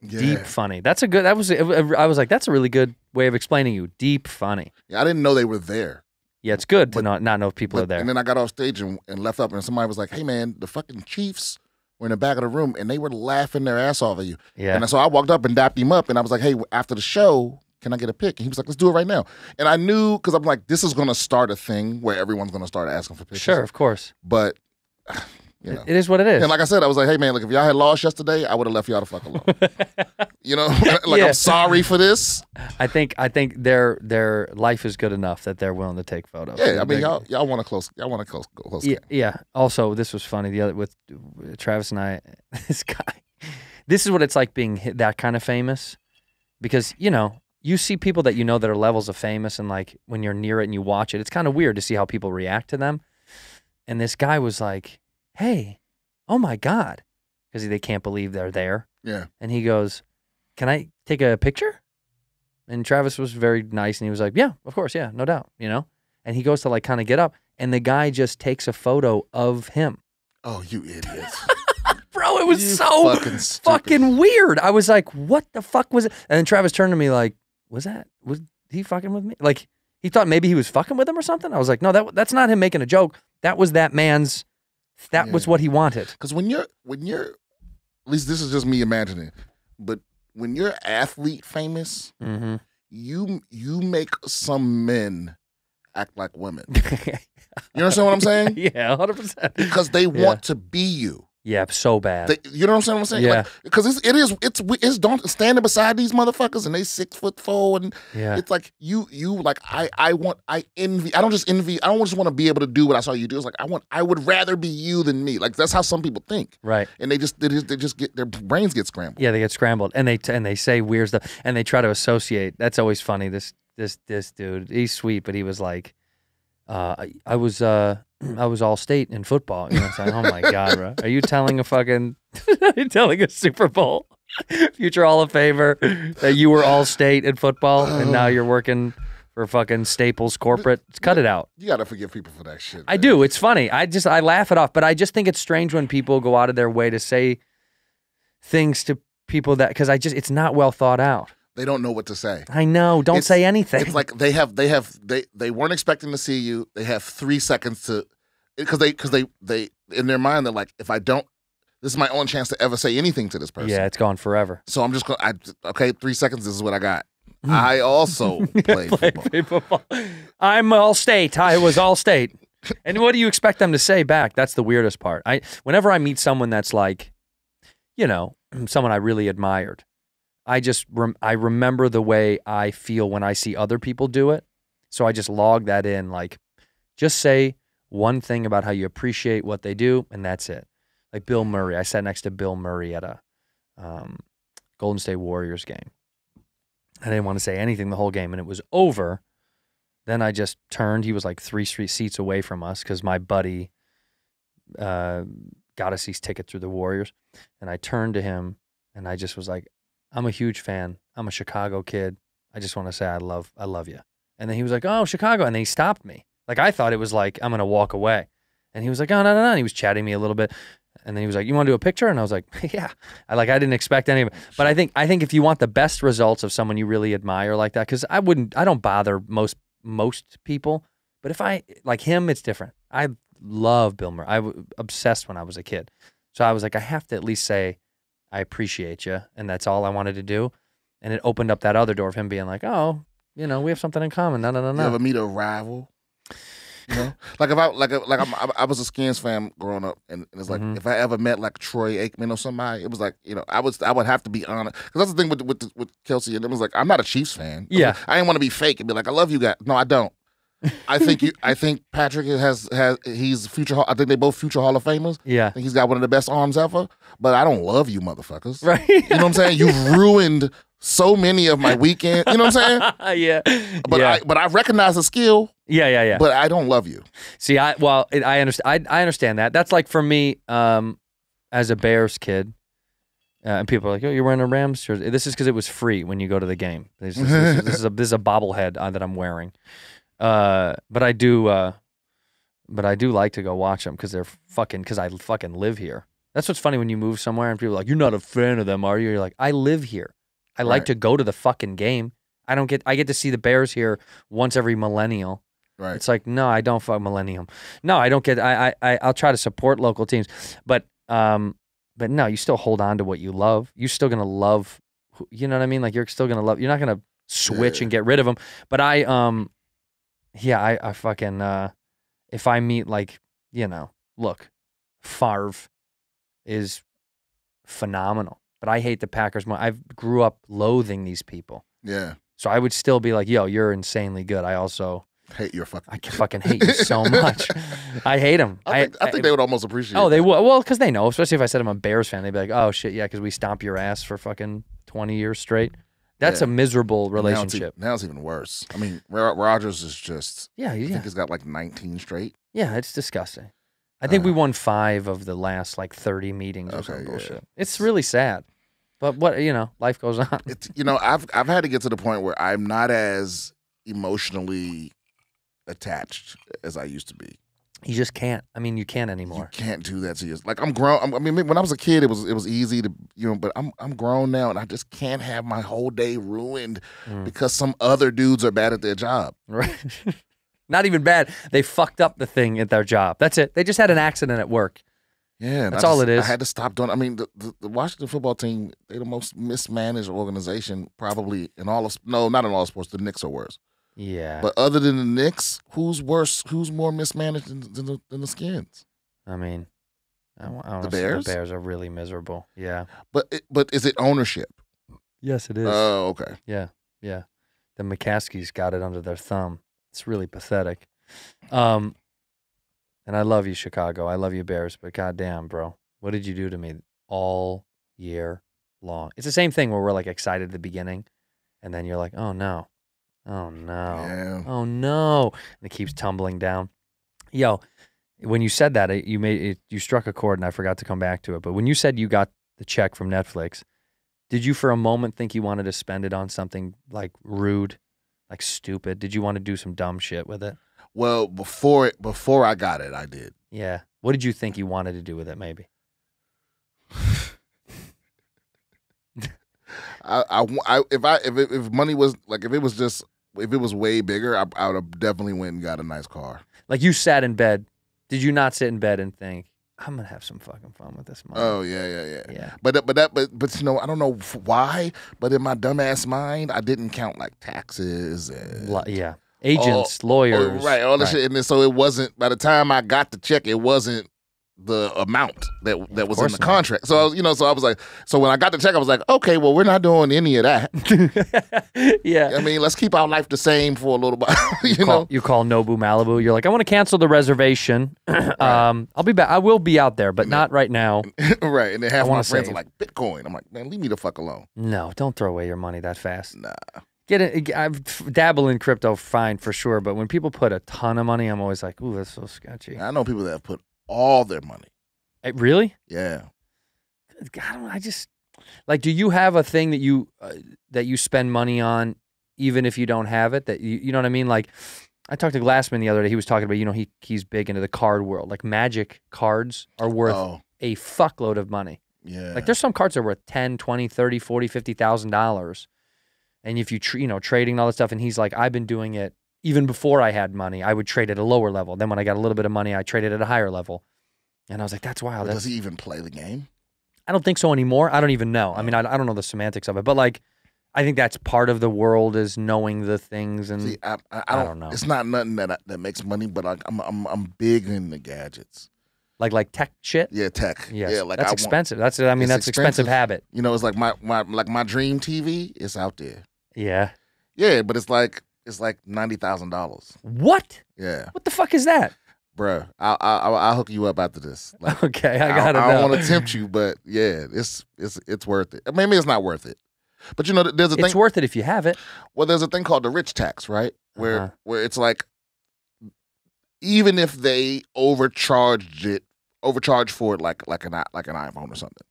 Yeah. deep funny. That's a good. That was I was like, That's a really good way of explaining you. Deep funny. Yeah, I didn't know they were there. Yeah, it's good to But- not not know if people But- are there. And then I got off stage and, and left up, and somebody was like, "Hey, man, the fucking Chiefs were in the back of the room, and they were laughing their ass off at you." yeah. And so I walked up and dapped him up, and I was like, "Hey, after the show, can I get a pic?" And he was like, "Let's do it right now." And I knew because I'm like, this is going to start a thing where everyone's going to start asking for pictures. Sure, of course. but you know. It is what it is. And like I said, I was like, "Hey, man, look, if y'all had lost yesterday, I would have left y'all the fuck alone." you know, like Yeah. I'm sorry for this. I think I think their their life is good enough that they're willing to take photos. Yeah, I mean, y'all y'all want to close, y'all want to close, close. Yeah, game. yeah. Also, this was funny. The other with Travis and I, this guy. This is what it's like being that kind of famous, because you know you see people that you know that are levels of famous, and like when you're near it and you watch it, it's kind of weird to see how people react to them. And this guy was like, "Hey, oh my god," because they can't believe they're there. Yeah. And he goes, Can I take a picture? And Travis was very nice and he was like, Yeah, of course. Yeah, no doubt. You know? And he goes to like kind of get up and the guy just takes a photo of him. Oh, you idiots! Bro, it was You so fucking fucking weird. I was like, What the fuck was it? And then Travis turned to me like, Was that, was he fucking with me? Like, he thought maybe he was fucking with him or something. I was like, No, that that's not him making a joke. That was that man's, that was what he wanted. Because when you're when you're, at least this is just me imagining, but when you're athlete famous, Mm-hmm. you you make some men act like women. You understand what I'm saying? yeah, 100%. Because they Yeah. want to be you. Yeah, so bad. They, you know what I'm saying? What I'm saying? Yeah. Because it's, it is it's it's don't standing beside these motherfuckers and they six foot four and yeah. it's like you you like I I want I envy I don't just envy I don't just want to be able to do what I saw you do. It's like I want I would rather be you than me. Like that's how some people think. Right. And they just they just, they just get their brains get scrambled. Yeah, they get scrambled and they and they say weird stuff and they try to associate. That's always funny. This this this dude, he's sweet, but he was like, uh, I, I was uh, I was all state in football. You know, what I'm saying, oh my god, bro, are you telling a fucking, are you telling a Super Bowl future Hall of Famer that you were all state in football and now you're working for fucking Staples corporate? Cut it out. You gotta forgive people for that shit. I man. do. It's funny. I just I laugh it off, but I just think it's strange when people go out of their way to say things to people that because I just it's not well thought out. They don't know what to say. I know. Don't It's- say anything. It's like they have they have they they weren't expecting to see you. They have three seconds to because they because they they in their mind they're like if I don't this is my only chance to ever say anything to this person. yeah, it's gone forever. So I'm just gonna I okay three seconds. This is what I got. Hmm. I also Play football. football. I'm all state. I was all state. And what do you expect them to say back? That's the weirdest part. I whenever I meet someone that's like, you know, someone I really admired, I just rem- I remember the way I feel when I see other people do it. So I just log that in. Like, just say one thing about how you appreciate what they do, and that's it. Like Bill Murray, I sat next to Bill Murray at a um, Golden State Warriors game. I didn't want to say anything the whole game, and it was over. Then I just turned. He was like three street seats away from us because my buddy uh, got us these tickets through the Warriors, and I turned to him and I just was like, "I'm a huge fan. I'm a Chicago kid. I just want to say I love I love you." And then he was like, "Oh, Chicago," and then he stopped me. Like I thought it was like I'm gonna walk away, and he was like, "Oh no no no," and he was chatting me a little bit. And then he was like, "You want to do a picture?" And I was like, "Yeah." I like I didn't expect any of it, oh, but I think I think if you want the best results of someone you really admire like that, because I wouldn't, I don't bother most most people, but if I like him, it's different. I love Bill Murray. I was obsessed when I was a kid, so I was like, I have to at least say, I appreciate you, and that's all I wanted to do, and it opened up that other door of him being like, oh, you know, we have something in common. No, no, no, You no. ever meet a rival? You know, like if I like a, like I'm, I, I was a Skins fan growing up, and, and it's like Mhm. if I ever met like Troy Aikman or somebody, it was like you know I was I would have to be honest because that's the thing with with with Kelce and it was like I'm not a Chiefs fan. Yeah. I didn't want to be fake and be like I love you guys. No, I don't. I think you. I think Patrick has has he's future. Hall- I think they both future Hall of Famers. Yeah. I think he's got one of the best arms ever. But I don't love you, motherfuckers. Right. You know what I'm saying? You've ruined so many of my weekend. You know what I'm saying? yeah. But yeah. I but I recognize the skill. yeah, yeah, yeah. But I don't love you. See, I well, it, I understand. I, I understand that. That's like for me, um, as a Bears kid, uh, and people are like, "Oh, you're wearing a Rams jersey." This is because it was free when you go to the game. This is, this is, this is a this is a bobblehead uh, that I'm wearing. Uh, but I do, uh, but I do like to go watch them because they're fucking. Because I fucking live here. That's what's funny when you move somewhere and people are like, "You're not a fan of them, are you?" You're like, "I live here. I like Right. to go to the fucking game. I don't get. I get to see the Bears here once every millennial." Right. It's like, no, I don't fuck Millennium. No, I don't get. I, I, I I'll try to support local teams, but um, but no, you still hold on to what you love. You're still gonna love. who- You know what I mean? Like you're still gonna love. You're not gonna switch and get rid of them. But I um, yeah, I I fucking uh, if I meet like you know, look, Favre is phenomenal, but I hate the Packers more. I grew up loathing these people. Yeah. So I would still be like, yo, you're insanely good. I also Hate your fucking. I fucking hate you so much. I hate them. I think, I, think they would almost appreciate. Oh, they would. Well, because they know. Especially if I said I'm a Bears fan, they'd be like, "Oh shit, yeah," because we stomp your ass for fucking twenty years straight. That's Yeah. a miserable Now it's, relationship. now it's even worse. I mean, Rodgers is just. Yeah, I think he's got like 19 straight. yeah. It's disgusting. I think we Uh, won five of the last like thirty meetings or some Okay, yeah. bullshit. It's really sad, but what you know, life goes on. It's you know I've I've had to get to the point where I'm not as emotionally attached as I used to be. You just can't. I mean, you can't anymore. You can't do that to you. Like I'm grown. I'm, I mean, when I was a kid, it was it was easy to you know, but I'm I'm grown now, and I just can't have my whole day ruined Mm. because some other dudes are bad at their job. Right. Not even bad. They fucked up the thing at their job. That's it. They just had an accident at work. Yeah, That's I all just- it is. I had to stop doing. I mean, the, the, the Washington football team they're the most mismanaged organization probably in all of no, not in all sports. The Knicks are worse. Yeah. But other than the Knicks, who's worse? Who's more mismanaged than, than, the, than the Skins? I mean, I, I wanna The Bears? The Bears are really miserable. Yeah. But it, but is it ownership? Yes, it is. Oh, okay. yeah. Yeah. The McCaskeys got it under their thumb. It's really pathetic. Um, and I love you, Chicago. I love you, Bears. But goddamn, bro, what did you do to me all year long? It's the same thing where we're like excited at the beginning, and then you're like, oh no, oh no. Yeah. Oh no! And it keeps tumbling down. Yo, when you said that, it, you made it, you struck a chord, and I forgot to come back to it. But when you said you got the check from Netflix, did you for a moment think you wanted to spend it on something like rude, like stupid? Did you want to do some dumb shit with it? Well, before it, before I got it, I did. Yeah. What did you think you wanted to do with it? Maybe. I, I, I- if I if it, if money was like if it was just if it was way bigger, I, I would have definitely went and got a nice car. Like you sat in bed. Did you not sit in bed and think, I'm gonna have some fucking fun with this money? Oh yeah, yeah, yeah. Yeah. But that- but that but but you know I don't know why, but in my dumbass mind, I didn't count like taxes and Lo- yeah. Agents, lawyers. Oh, right, all this shit, and then, so it wasn't. By the time I got the check, it wasn't the amount that that was in the not. contract. So I was, you know, so I was like, so when I got the check, I was like, okay, well, we're not doing any of that. yeah. I mean, let's keep our life the same for a little while. you call, know, you call Nobu Malibu. You're like, I want to cancel the reservation. um, I'll be back. I will be out there, but not right now. right? And then half I my friends save. are like Bitcoin. I'm like, man, leave me the fuck alone. No, don't throw away your money that fast. Nah, Get it. I've dabble in crypto, fine for sure. But when people put a ton of money, I'm always like, ooh, that's so sketchy. I know people that have put all their money. Eh, really? Yeah, I don't. I just like. Do you have a thing that you uh, that you spend money on, even if you don't have it? That you, you know what I mean? Like, I talked to Glassman the other day. He was talking about, you know, he he's big into the card world. Like, magic cards are worth Oh, a fuckload of money. yeah. Like, there's some cards that are worth 10, 20, 30, 40, 50,000 dollars. And if you, tr- you know, trading and all that stuff, and he's like, I've been doing it even before I had money. I would trade at a lower level. Then when I got a little bit of money, I traded at a higher level. And I was like, that's wild. That's, does he even play the game? I don't think so anymore. I don't even know. I mean, I, I don't know the semantics of it, but like, I think that's part of the world is knowing the things and See, I, I, I, I don't, don't know. It's not nothing that I, that makes money, but like, I'm I'm I'm big into gadgets. like like tech shit. Yeah, tech. Yes, Yeah, like that's I want- expensive. That's I mean, that's expensive expensive. habit. you know, it's like my my like my dream TV is out there. Yeah, Yeah, but it's like is like ninety thousand dollars. What? Yeah, What the fuck is that? bruh. I'll, I'll I'll hook you up after this. Like, Okay, I I, gotta I know. don't want to tempt you, but yeah, it's it's it's worth it. Maybe it's not worth it, but you know, there's a it's thing. worth it if you have it. well, there's a thing called the rich tax, right? Where Uh-huh. where it's like, even if they overcharged it, overcharge for it like like an like an iPhone or something,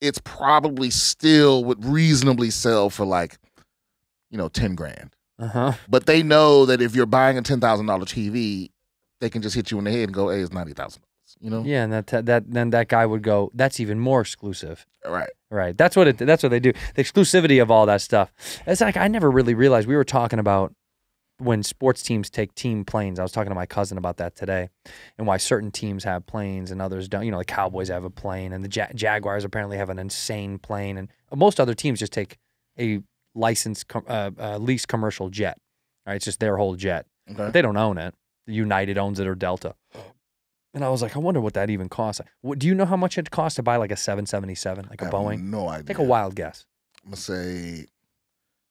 it's probably still would reasonably sell for like, you know, ten grand. Uh huh. But they know that if you're buying a ten thousand dollar TV, they can just hit you in the head and go, "Hey, it's ninety thousand dollars." You know, Yeah, and that that then that guy would go. That's even more exclusive. right? Right. That's what it. That's what they do. The exclusivity of all that stuff. It's like I never really realized we were talking about when sports teams take team planes. I was talking to my cousin about that today, and why certain teams have planes and others don't. You know, the Cowboys have a plane, and the ja- Jaguars apparently have an insane plane, and most other teams just take a licensed com- uh, uh, lease commercial jet. Right. It's just their whole jet. Okay. But they don't own it. United owns it or Delta. And I was like, I wonder what that even costs. What, do you know how much it costs to buy like a 777, like I a have Boeing? No idea. Take a wild guess. I'm gonna say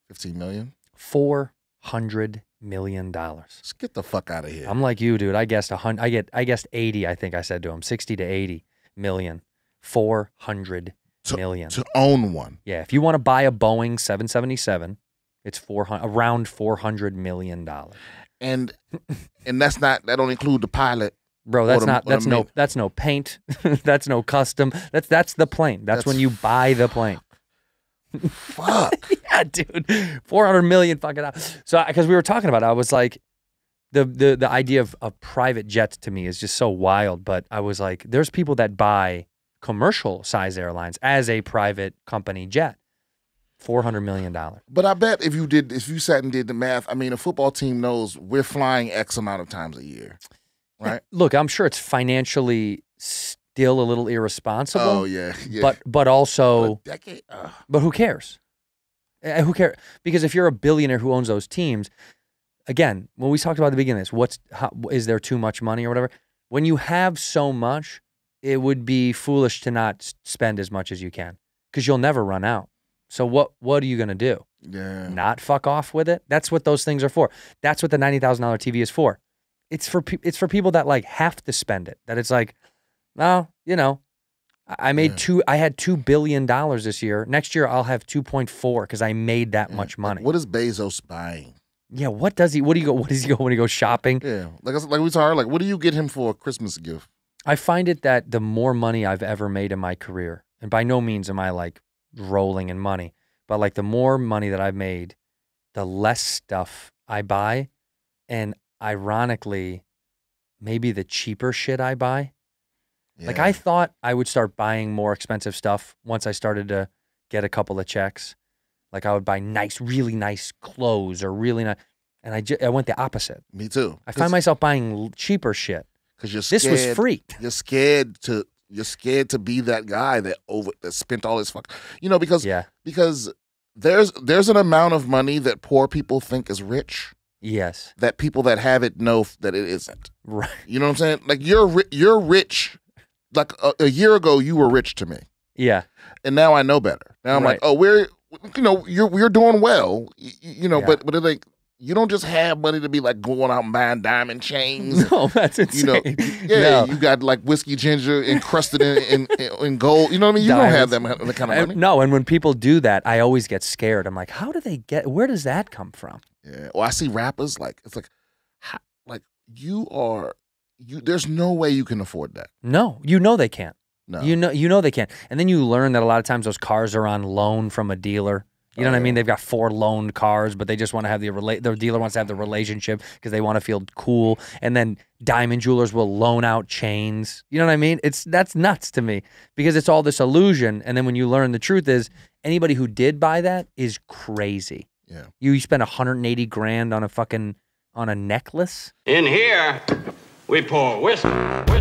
fifteen million. Four hundred million dollars. Just get the fuck out of here. I'm like you, dude. I guessed a hundred. I get. I guessed eighty. I think I said to him, sixty to eighty million. Four hundred To- million. to own one. yeah. If you want to buy a Boeing 777, it's four hundred around four hundred million dollars. and and that's not that don't include the pilot. Bro, that's the- not. That's no. That's no paint. that's no custom. That's that's the plane. That's, That's when you buy the plane. Fuck. yeah, dude, four hundred million fucking. dollars. So, because we were talking about, it, I was like, the the the idea of of private jets to me is just so wild. But I was like, there's people that buy commercial size airlines as a private company jet, four hundred million dollars. but I bet if you did, if you sat and did the math, I mean, a football team knows we're flying X amount of times a year, right? Look, I'm sure it's financially still a little irresponsible. Oh yeah, yeah. But but also. But decade. Uh, But who cares? Eh, Who cares? Because if you're a billionaire who owns those teams, again, when we talked about the beginning of this, what's how, is there too much money or whatever? When you have so much, it would be foolish to not spend as much as you can because you'll never run out. So what what are you gonna do? yeah. Not fuck off with it? That's what those things are for. That's what the ninety thousand dollar TV is for. It's for pe- it's for people that like have to spend it. That it's like, no, you know, I made Yeah. two. I had two billion dollars this year. Next year I'll have two point four because I made that Yeah. much Like, money. what is Bezos buying? yeah. What does he? What do you go? What does he go when he goes shopping? Yeah, like like we saw, like what do you get him for a Christmas gift? I find it that the more money I've ever made in my career, and by no means am I like rolling in money, but like the more money that I've made, the less stuff I buy. And ironically, maybe the cheaper shit I buy. Like I thought I would start buying more expensive stuff once I started to get a couple of checks. Like I would buy nice, really nice clothes or really nice. And I, I went the opposite. me too. I find myself buying l- cheaper shit. Because you're This scared, was free. You're scared to you're scared to be that guy that over that spent all his fuck. You know because Yeah. because there's there's an amount of money that poor people think is rich Yes. that people that have it know that it isn't. Right. You know what I'm saying? Like you're ri- you're rich. Like a, a year ago, you were rich to me, Yeah. and now I know better. Now I'm Right. like, oh, we're you know you're you're doing well. You, you know, Yeah. but but like you don't just have money to be like going out and buying diamond chains. No, that's insane. You know, yeah, No. you got like whiskey ginger encrusted in, in, in gold. You know what I mean? You don't have that, Diamonds. that kind of And- money. no, and when people do that, I always get scared. I'm like, how do they get? Where does that come from? Yeah. Well, I see rappers like it's like, how, like you are you. There's no way you can afford that. No, you know they can't. No. You know, you know they can't. And then you learn that a lot of times those cars are on loan from a dealer. You know Oh, what I mean? Oh, yeah. They've got four loaned cars, but they just want to have the relate. Their dealer wants to have the relationship because they want to feel cool. And then diamond jewelers will loan out chains. You know what I mean? It's that's nuts to me because it's all this illusion. And then when you learn the truth is anybody who did buy that is crazy. Yeah. You spent 180 grand on a fucking on a necklace. In here, we pour whiskey.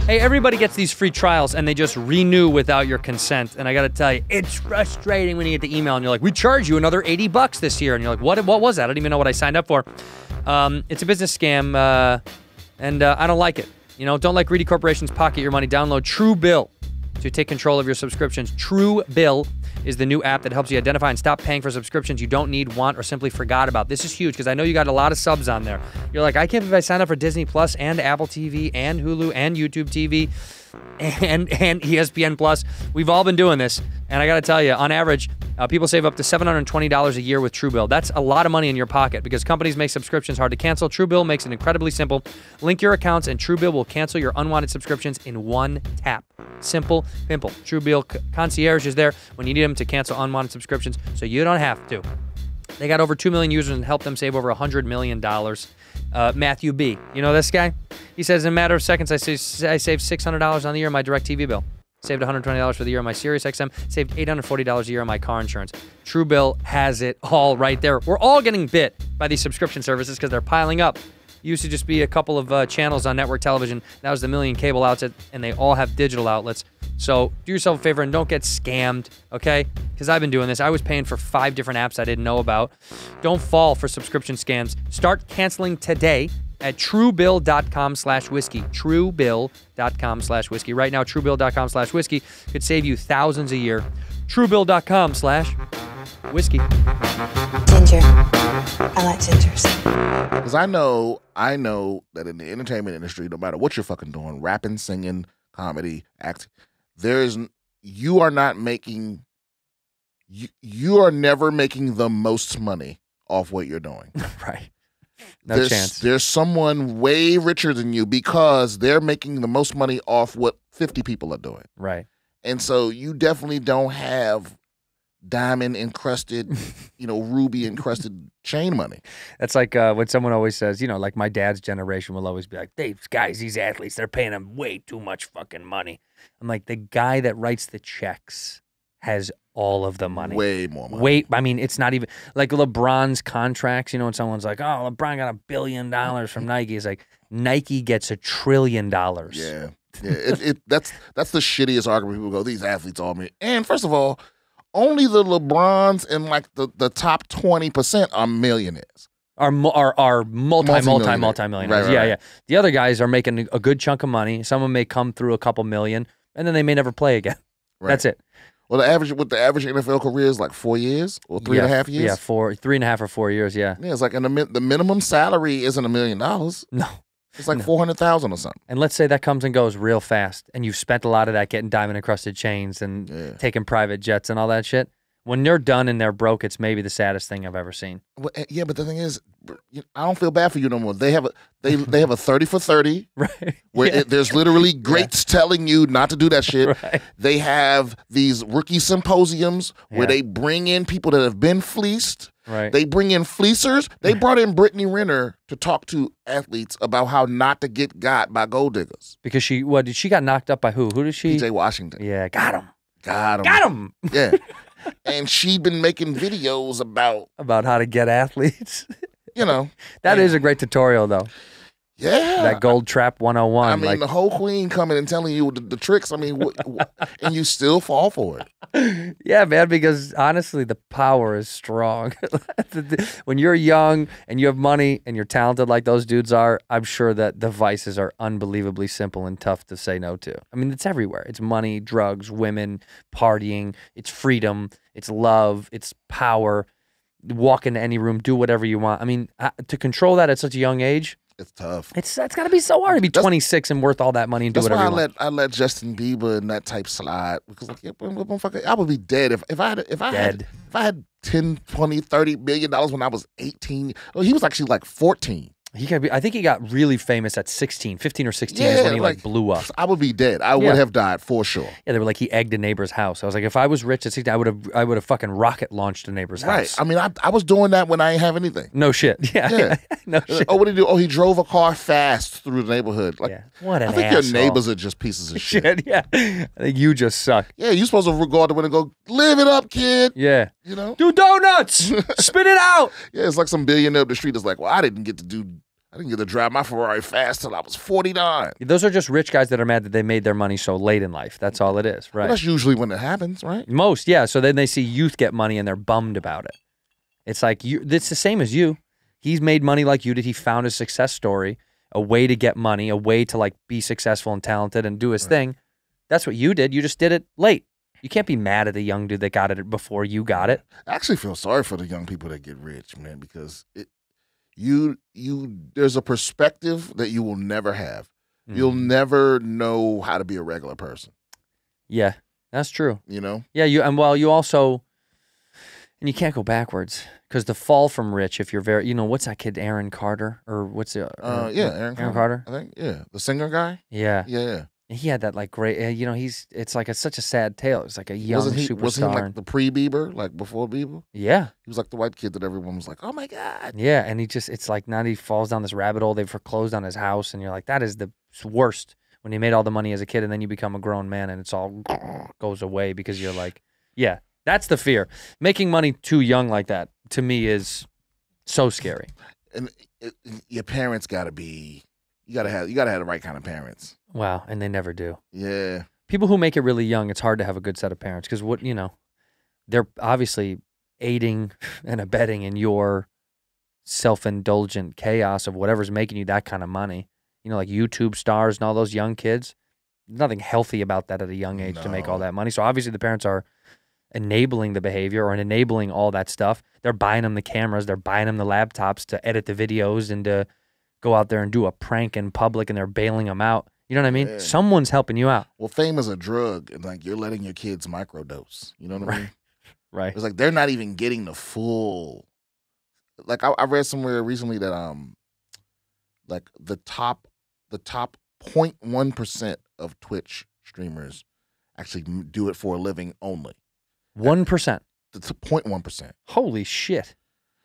Hey, everybody gets these free trials and they just renew without your consent. And I got to tell you, it's frustrating when you get the email and you're like, "We charge you another 80 bucks this year." And you're like, "What what was that? I don't even know what I signed up for." Um, it's a business scam uh, and uh, I don't like it. You know, don't let greedy corporations pocket your money. Download True Bill to take control of your subscriptions. True Bill is the new app that helps you identify and stop paying for subscriptions you don't need, want, or simply forgot about. This is huge because I know you got a lot of subs on there. You're like, I can't believe I signed up for Disney Plus and Apple TV and Hulu and YouTube TV and and ESPN Plus. We've all been doing this, and I got to tell you, on average, uh, people save up to seven hundred twenty dollars a year with Truebill. That's a lot of money in your pocket because companies make subscriptions hard to cancel. Truebill makes it incredibly simple. Link your accounts, and Truebill will cancel your unwanted subscriptions in one tap. Simple, pimple. Truebill c- concierge is there when you need them to cancel unwanted subscriptions, so you don't have to. They got over 2 million users and helped them save over $100 million. Uh, Matthew B. You know this guy? He says, in a matter of seconds, I, sa- I saved $600 on the year on my DirecTV bill. Saved $120 for the year on my Sirius XM. Saved $840 a year on my car insurance. Truebill has it all right there. We're all getting bit by these subscription services because they're piling up. Used to just be a couple of uh, channels on network television. Now there's the million cable outlets, and they all have digital outlets. So do yourself a favor and don't get scammed, okay? Because I've been doing this. I was paying for five different apps I didn't know about. Don't fall for subscription scams. Start canceling today at truebill.com slash whiskey. Truebill.com slash whiskey. Right now, truebill.com slash whiskey could save you thousands a year. Truebill.com slash whiskey. Ginger. I like gingers. Because I know, I know that in the entertainment industry, no matter what you're fucking doing, rapping, singing, comedy, acting, there's you are not making you you are never making the most money off what you're doing. Right. No there's, chance. There's someone way richer than you because they're making the most money off what 50 people are doing. Right. And so you definitely don't have diamond encrusted, you know, ruby encrusted chain money. That's like uh, what someone always says, you know, like my dad's generation will always be like, these guys, these athletes, they're paying them way too much fucking money. I'm like, the guy that writes the checks has all of the money. Way more money. Wait, I mean, it's not even like LeBron's contracts. You know, when someone's like, "Oh, LeBron got a billion dollars from Nike," it's like Nike gets a trillion dollars. Yeah. Yeah, it, it, that's that's the shittiest argument. People go, these athletes all me. And first of all, only the LeBrons and like the, the top twenty percent are millionaires. Are are are multi multi multi millionaires. Right, right, yeah, right. yeah. The other guys are making a good chunk of money. Some of them may come through a couple million, and then they may never play again. Right. That's it. Well, the average with the average NFL career is like four years or three and a half years. Yeah, four, three and a half or four years. Yeah. Yeah, it's like and the the minimum salary isn't a million dollars. No. It's like four hundred thousand or something. And let's say that comes and goes real fast, and you've spent a lot of that getting diamond encrusted chains and Yeah. taking private jets and all that shit. When they're done and they're broke, it's maybe the saddest thing I've ever seen. Well, eh, yeah, but the thing is, I don't feel bad for you no more. They have a they they have a thirty for thirty Right. where Yeah. it, there's literally greats telling you not to do that shit. Right. They have these rookie symposiums where Yeah. they bring in people that have been fleeced. Right. They bring in fleecers. They brought in Brittany Renner to talk to athletes about how not to get got by gold diggers. because she what did she got knocked up by who? Who did she? PJ Washington. Yeah, got him. Got him. Got him. Yeah. And she'd been making videos about, About how to get athletes. you know, That is a great tutorial though. Yeah. That gold trap 101. I mean, like the whole queen coming and telling you the, the tricks. I mean, wh- wh- and you still fall for it. Yeah, man, because honestly, the power is strong. when you're young and you have money and you're talented like those dudes are, I'm sure that the vices are unbelievably simple and tough to say no to. I mean, it's everywhere. It's money, drugs, women, partying, it's freedom, it's love, it's power. Walk into any room, do whatever you want. I mean, to control that at such a young age, It's tough. it's that's got to be so hard to be That's- 26 and worth all that money and do That's whatever why I let I let Justin Bieber and that type slide because like, yeah, motherfucker, I would be dead if if I had if I had if I had 10, 20, 30 million dollars when I was 18. Oh, he was actually like 14. He got, I think he got really famous at 16, 15 or 16 is Yeah, when he like, like- blew up. I would be dead. I would Yeah. have died for sure. Yeah, they were like he egged a neighbor's house. I was like, if I was rich at 16, I would have I would have fucking rocket launched a neighbor's Right. house. I mean, I, I was doing that when I ain't have anything. no shit. Yeah. Yeah. no shit. Oh, what did he do? Oh, he drove a car fast through the neighborhood. Like, yeah. What an I think asshole. your neighbors are just pieces of shit. shit. Yeah. I think you just suck. Yeah, you're supposed to go out the window and go, live it up, kid. Yeah. You know? Do donuts. Spit it out. Yeah, it's like some billionaire up the street is like, well, I didn't get to do, I didn't get to drive my Ferrari fast till I was 49. Those are just rich guys that are mad that they made their money so late in life. That's all it is. Well, Right. that's usually when it happens, right? Most, yeah. So then they see youth get money and they're bummed about it. It's like you. It's the same as you. He's made money like you did. He found a success story, a way to get money, a way to like be successful and talented and do his thing. That's what you did. You just did it late. You can't be mad at the young dude that got it before you got it. I actually feel sorry for the young people that get rich, man, because it you you there's a perspective that you will never have. You'll Mm. never know how to be a regular person. Yeah, that's true. You know, Yeah, you and well, you also and you can't go backwards because the fall from rich. If you're very, you know, what's that kid, Aaron Carter, or what's the uh, yeah, Aaron, Aaron Carter? I think yeah, the singer guy. Yeah, Yeah, yeah. He had that like great. uh, You know, he's it's like a, such a sad tale. It's like a young wasn't he? superstar. Wasn't he like the pre Bieber, like before Bieber? yeah, He was like the white kid that everyone was like, "Oh my god." yeah, and he just it's like now he falls down this rabbit hole. They've foreclosed on his house, and you're like, that is the worst. When you made all the money as a kid, and then you become a grown man, and it's all goes away because you're like, yeah, that's the fear. Making money too young like that to me is so scary. And your parents got to be. You gotta have. You gotta have the right kind of parents. Wow, and they never do. Yeah. People who make it really young, it's hard to have a good set of parents because what you know, they're obviously aiding and abetting in your self-indulgent chaos of whatever's making you that kind of money. You know, like YouTube stars and all those young kids. Nothing healthy about that at a young age to make all that money. So obviously the parents are enabling the behavior or enabling all that stuff. They're buying them the cameras, they're buying them the laptops to edit the videos and to go out there and do a prank in public and they're bailing them out. You know what I mean? Yeah. Someone's helping you out. Well, fame is a drug, and like you're letting your kids microdose. You know what I mean? Right. It's like they're not even getting the full. Like I, I read somewhere recently that um, like the top, the top 0.1 percent of Twitch streamers actually do it for a living only. One percent. T- 0.1 percent. Holy shit.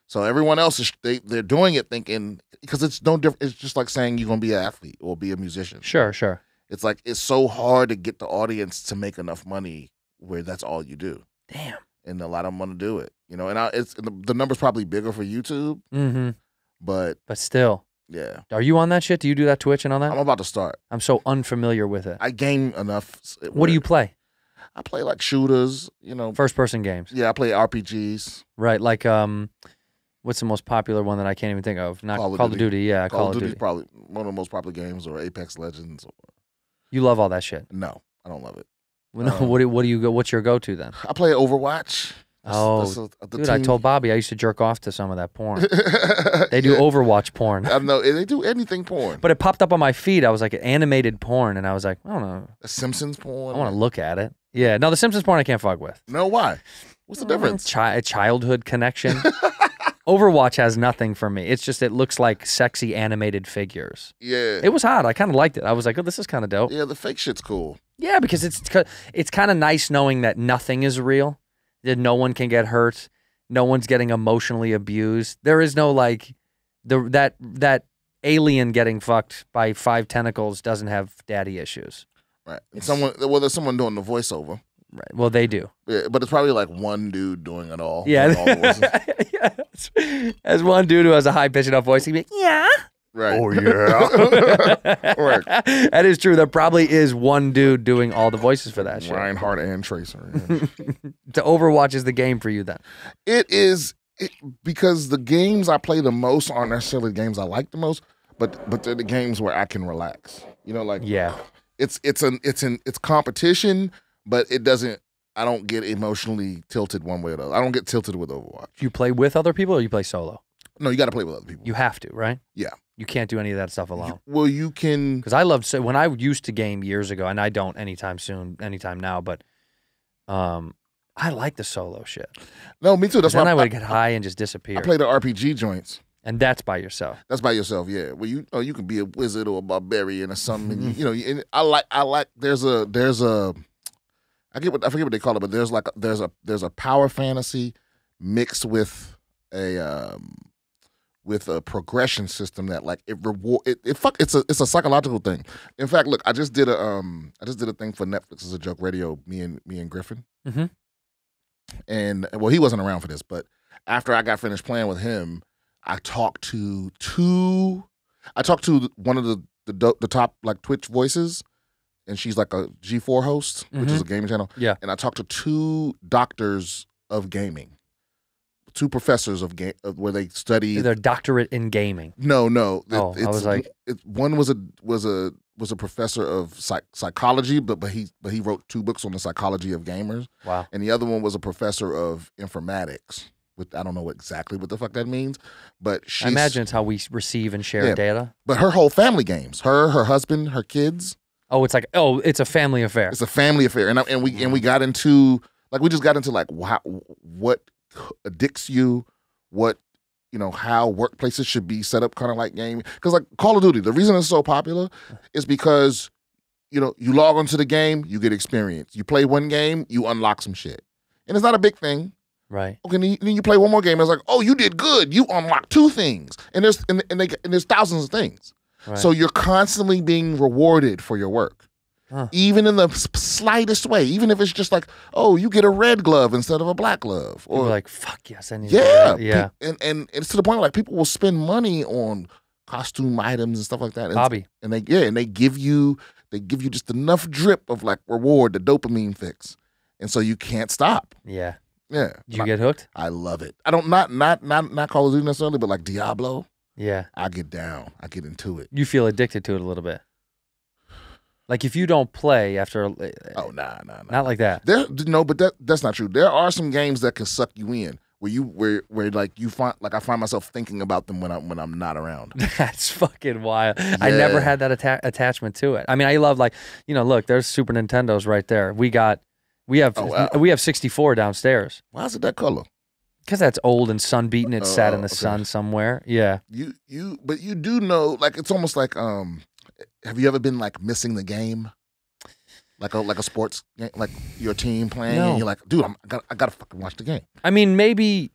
So everyone else is they they're doing it thinking because it's no different. It's just like saying you're gonna be an athlete or be a musician. Sure, sure. It's like it's so hard to get the audience to make enough money where that's all you do. Damn. and a lot of them want to do it. You know, and I, it's the, the number's probably bigger for YouTube, Mm-hmm. but But still, yeah, are you on that shit? Do you do that Twitch and all that? I'm about to start. I'm so unfamiliar with it. I game enough. s- What do you play? I play like shooters. You know, First person games. yeah, I play RPGs. Right. Like um what's the most popular one that I can't even think of? Not Call of Call of Duty. Duty. Yeah, Call, of Duty is Duty. probably one of the most popular games, or Apex Legends. Or, You love all that shit. no, I don't love it. Well, no, Uh, what do what do you go what's your go to then? I play Overwatch. That's- Oh, that's a- the Dude, I told Bobby I used to jerk off to some of that porn. They do Yeah, Overwatch porn. I know they do anything porn. But it popped up on my feed. I was like animated porn and I was like, I don't know. Simpsons porn. I want to look at it. Yeah. No, the Simpsons porn I can't fuck with. No, why? What's the difference? Chi- childhood connection. Overwatch has nothing for me. It's just it looks like sexy animated figures. Yeah, It was hot. I kind of liked it. I was like, oh, this is kind of dope. yeah. The fake shit's cool. Yeah, because it's it's kind of nice knowing that nothing is real. That no one can get hurt. No one's getting emotionally abused. There is no like the that that alien getting fucked by five tentacles doesn't have daddy issues. Right. Someone well, there's someone doing the voiceover. Right. Well, they do. Yeah, but it's probably like one dude doing it all. Yeah. doing all the voices. As one dude who has a high pitched enough voice, he'd be like, yeah. Right. Oh yeah. right. that is true. There probably is one dude doing all the voices for that shit. Reinhardt and Tracer. yeah. To Overwatch is the game for you then. it is it, because the games I play the most aren't necessarily the games I like the most, but but they're the games where I can relax. You know, like Yeah. it's it's an it's an it's competition, but it doesn't. I don't get emotionally tilted one way or the other. I don't get tilted with Overwatch. You play with other people or you play solo? No, you got to play with other people. You have to, right? Yeah. You can't do any of that stuff alone. You- well, you can. Because I loved so when I used to game years ago, and I don't anytime soon, anytime now. But um, I like the solo shit. No, me too. That's why I I, would get high and just disappear. I play the RPG joints. and that's by yourself. That's by yourself, yeah. Well, you know, you can be a wizard or a barbarian or something. and you, Mm-hmm. you know, and I like, I like. There's a, there's a, I get what I forget what they call it, but there's like, a, there's a, there's a power fantasy mixed with a, um, with a progression system that like it reward it, it fuck it's a it's a psychological thing. In fact, look, I just did a um I just did a thing for Netflix as a joke radio. Me and me and Griffin, mm-hmm. and well, he wasn't around for this, but after I got finished playing with him, I talked to two. I talked to one of the the, the top like Twitch voices, and she's like a G4 host, which is a mm-hmm. gaming channel. Yeah. and I talked to two doctors of gaming, two professors of game where they study. Their doctorate in gaming. No, no. It- Oh, I it's- was like- it, one was a was a was a professor of psych- psychology, but but he but he wrote two books on the psychology of gamers, Wow. and the other one was a professor of informatics. With I don't know exactly what the fuck that means, but she I imagine it's how we receive and share Yeah. data. But her whole family games, her, her husband, her kids, Oh, it's like oh, it's a family affair. it's a family affair, and I, and we and we got into like we just got into like how, what addicts you, what you know how workplaces should be set up, kind of like game Because like Call of Duty, the reason it's so popular is because you know you log onto the game, you get experience. You play one game, you unlock some shit, and it's not a big thing. Right. Okay, then you, play one more game. And It's like, oh, you did good. You unlocked two things, and there's and, and, they, and there's thousands of things. Right. So you're constantly being rewarded for your work, Huh. even in the slightest way. Even if it's just like, oh, you get a red glove instead of a black glove, or like fuck yes, I need yeah, that." yeah. and and it's to the point where like people will spend money on costume items and stuff like that. And, Hobby. and they yeah, and they give you they give you just enough drip of like reward, the dopamine fix, and so you can't stop. Yeah. Yeah, Did you I- get hooked? I love it. I don't not not not not Call of Duty necessarily, but like Diablo, Yeah. I get down. I get into it. You feel addicted to it a little bit. Like if you don't play after, uh, Oh nah nah nah. not like that. There no, but that that's not true. There are some games that can suck you in where you where where like you find like I find myself thinking about them when I'm when I'm not around. That's fucking wild. I never had that atta- attachment to it. I mean, I love like you know, look, there's Super Nintendos right there. We got, we have, Oh, wow. we have 64 downstairs Why is it that color? Because that's old and sun beaten. It sat in Oh, the okay. sun somewhere. Yeah. You you but you do know like it's almost like um have you ever been like missing the game? Like a like a sports game, like your team playing No. and you're like, dude, I'm, I got I gotta fucking watch the game. I mean, maybe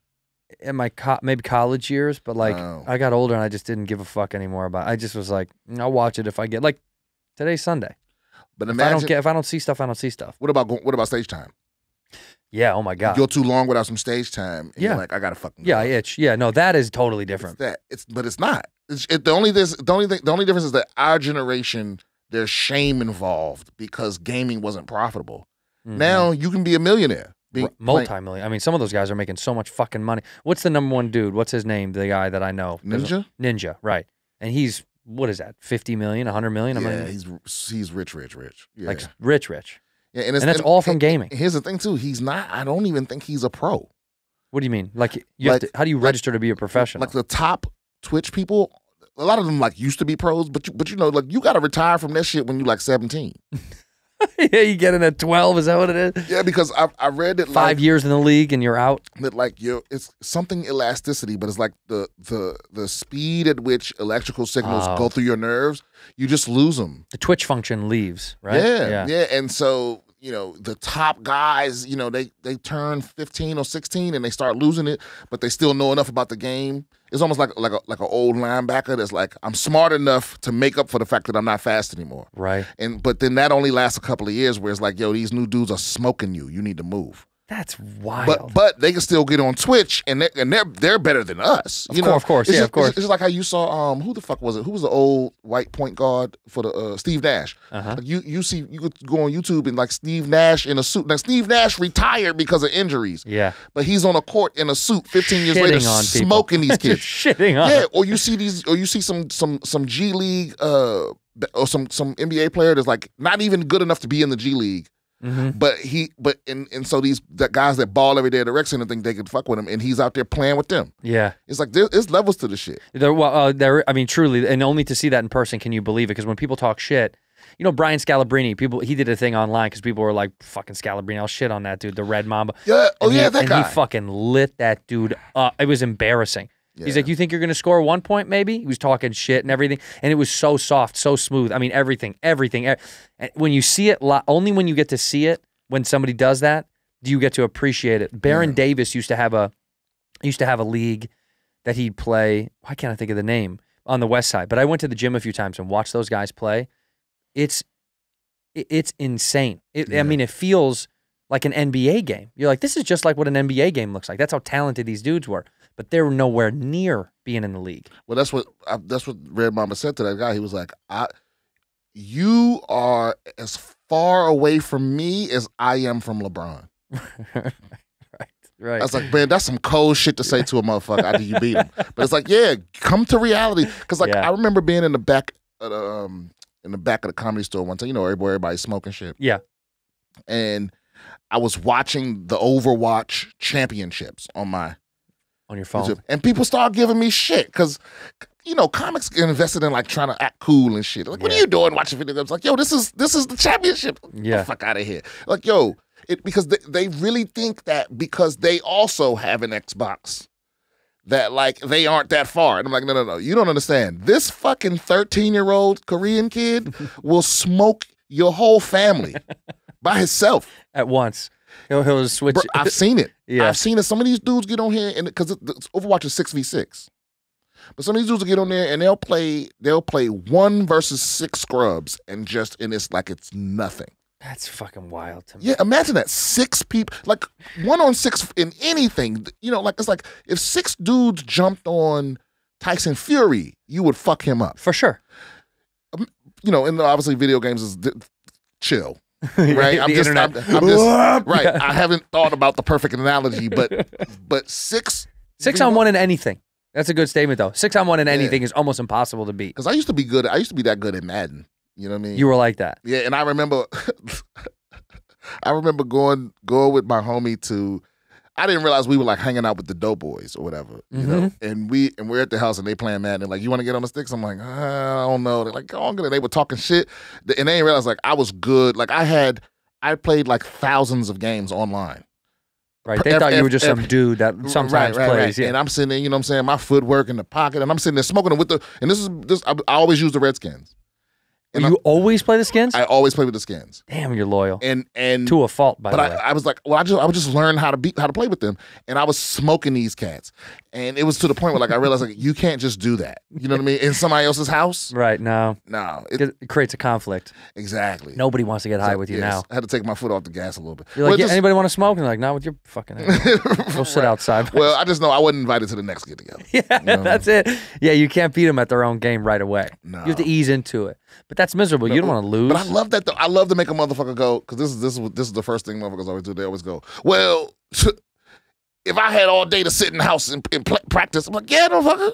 in my co- maybe college years, but like Oh. I got older and I just didn't give a fuck anymore about. I just was like, "Mm, I'll watch it if I get like today's Sunday. But If I don't get, if I don't see stuff, I don't see stuff. what about what about stage time? Yeah. Oh my god. You go too long without some stage time. Yeah. You're like, I gotta fucking yeah, I go. itch. Yeah. No, that is totally It's different. that it's but it's not. It's it, the only this the only thing the only difference is that our generation there's shame involved because gaming wasn't profitable. Mhm. Now you can be a millionaire. Playing- multi-million. I mean, some of those guys are making so much fucking money. What's the number one dude? What's his name? The guy that I know. Ninja? Ninja, right? And he's what is that? Fifty million, hundred million? I Yeah, mean, he's he's rich, rich, rich. Yeah. like rich, rich. Yeah, and that's all from gaming. Here's the thing too. He's not. I don't even think he's a pro. What do you mean? Like you have Like- to, how do you like- register to be a professional? Like the top Twitch people, a lot of them like used to be pros, but you, but you know, like you got to retire from that shit when you like 17. yeah, you get in at twelve. Is that what it is? Yeah, because I I read that Five like, years in the league and you're out. that like you it's something elasticity, but it's like the the the speed at which electrical signals Oh. go through your nerves, you just lose them. The Twitch function leaves, right? Yeah, yeah, and so you know the top guys, you know they they turn fifteen or sixteen and they start losing it, but they still know enough about the game. It's almost like like a like an old linebacker that's like I'm smart enough to make up for the fact that I'm not fast anymore. Right. And but then that only lasts a couple of years, where it's like, yo, these new dudes are smoking you. You need to move. That's wild. But but they can still get on Twitch and they're and they're they're better than us. Of you course, know? of course, It's yeah, just, of course. It's, like how you saw um who the fuck was it? Who was the old white point guard for the uh, Steve Nash? Uh-huh. Like you you see you could go on YouTube and like Steve Nash in a suit. Now Steve Nash retired because of injuries, yeah. but he's on a court in a suit 15 years Shitting later on people. smoking these kids. Shitting on. yeah, or you see these, or you see some some some G League, uh, or some some NBA player that's like not even good enough to be in the G League, hmm but he, but and and so these the guys that ball every day at the rec center think they can fuck with him, and he's out there playing with them. Yeah. It's like there, there's levels to the shit. There, well, uh, there. I mean, truly, and only to see that in person can you believe it. Because when people talk shit, you know, Brian Scalabrine, people he did a thing online because people were like, "Fucking Scalabrine, I'll shit on that dude, the Red Mamba." Yeah, oh And he- yeah, that and guy. he fucking lit that dude up. It was embarrassing. He's like, "You think you're gonna score one point? Maybe." He was talking shit and everything, and it was so soft, so smooth. I mean, everything, everything. e- When you see it, li- only when you get to see it, when somebody does that, do you get to appreciate it. Baron Yeah. Davis used to have a used to have a league that he'd play. Why can't I think of the name on the West Side? But I went to the gym a few times and watched those guys play. It's it's insane. It, I mean, it feels like an NBA game. You're like, this is just like what an NBA game looks like. That's how talented these dudes were. But they're nowhere near being in the league. Well, that's what I, that's what Red Mamba said to that guy. He was like, "I, you are as far away from me as I am from LeBron." right. Right. I was like, man, that's some cold shit to say to a motherfucker after you beat him. But it's like, yeah, come to reality. Because like Yeah. I remember being in the back, of the, um, in the back of the comedy store one time. You know, everybody, everybody's smoking shit. Yeah. And I was watching the Overwatch championships on my On your phone. And people start giving me shit because. You know, comics get invested in like trying to act cool and shit. Like, what are you doing watching video games? Like, yo, this is this is the championship. Get Yeah. the fuck out of here. Like, yo, it because they, they really think that because they also have an Xbox, that like they aren't that far. And I'm like, no, no, no. You don't understand. This fucking 13 year old Korean kid will smoke your whole family by himself. At once. He'll, he'll switch. Bro, I've seen it. Yeah. I've seen it. Some of these dudes get on here and because Overwatch is six v six, but some of these dudes will get on there and they'll play. They'll play one versus six scrubs and just and it's like it's nothing. That's fucking wild to me. Yeah, imagine that six people, like one on six in anything. You know, like it's like if six dudes jumped on Tyson Fury, you would fuck him up. For sure. Um, you know, and obviously video games is d- chill. Right, The internet. I'm, I'm just right. I haven't thought about the perfect analogy, but but six Six on one in anything. That's a good statement, though. Six on one in anything is almost impossible to beat. because I used to be good. I used to be that good at Madden. You know what I mean? You were like that. Yeah, and I remember, I remember going going with my homie to. I didn't realize we were like hanging out with the dope boys or whatever, you know. Mm-hmm. And we and we're at the house and they playing Madden. They're like, "You want to get on the sticks?" I'm like, "Uh, "I don't know." They're like, "Go on." get it." They were talking shit, and they didn't realize like I was good. Like I had, I played like thousands of games online. Right. They F- thought you were F- just some F- dude that sometimes plays. Yeah. And I'm sitting there, you know what I'm saying? My footwork in the pocket, and I'm sitting there smoking it with the. And this is this. I, I always use the Redskins. And you always play the skins? I always play with the skins. Damn, you're loyal. And and to a fault, by but the I, way. I was like, well, I just I would just learn how to be how to play with them, and I was smoking these cats, and it was to the point where like I realized like you can't just do that. You know what I mean? In somebody else's house, right. No. no, it, It, creates a conflict. exactly. Nobody wants to get high with you Yes, now. I had to take my foot off the gas a little bit. You're like, Well, yeah, just- anybody want to smoke? And they're like, not with your fucking ass. Go sit outside. well, I just know I wasn't invited to the next get together. yeah, that's it. Yeah, you can't beat them at their own game right away. No. You have to ease into it. But that's miserable. you don't want to lose. But I love that. Though. I love to make a motherfucker go because this is this is this is the first thing motherfuckers always do. They always go, well. If I had all day to sit in the house and, and practice, I'm like, yeah, motherfucker.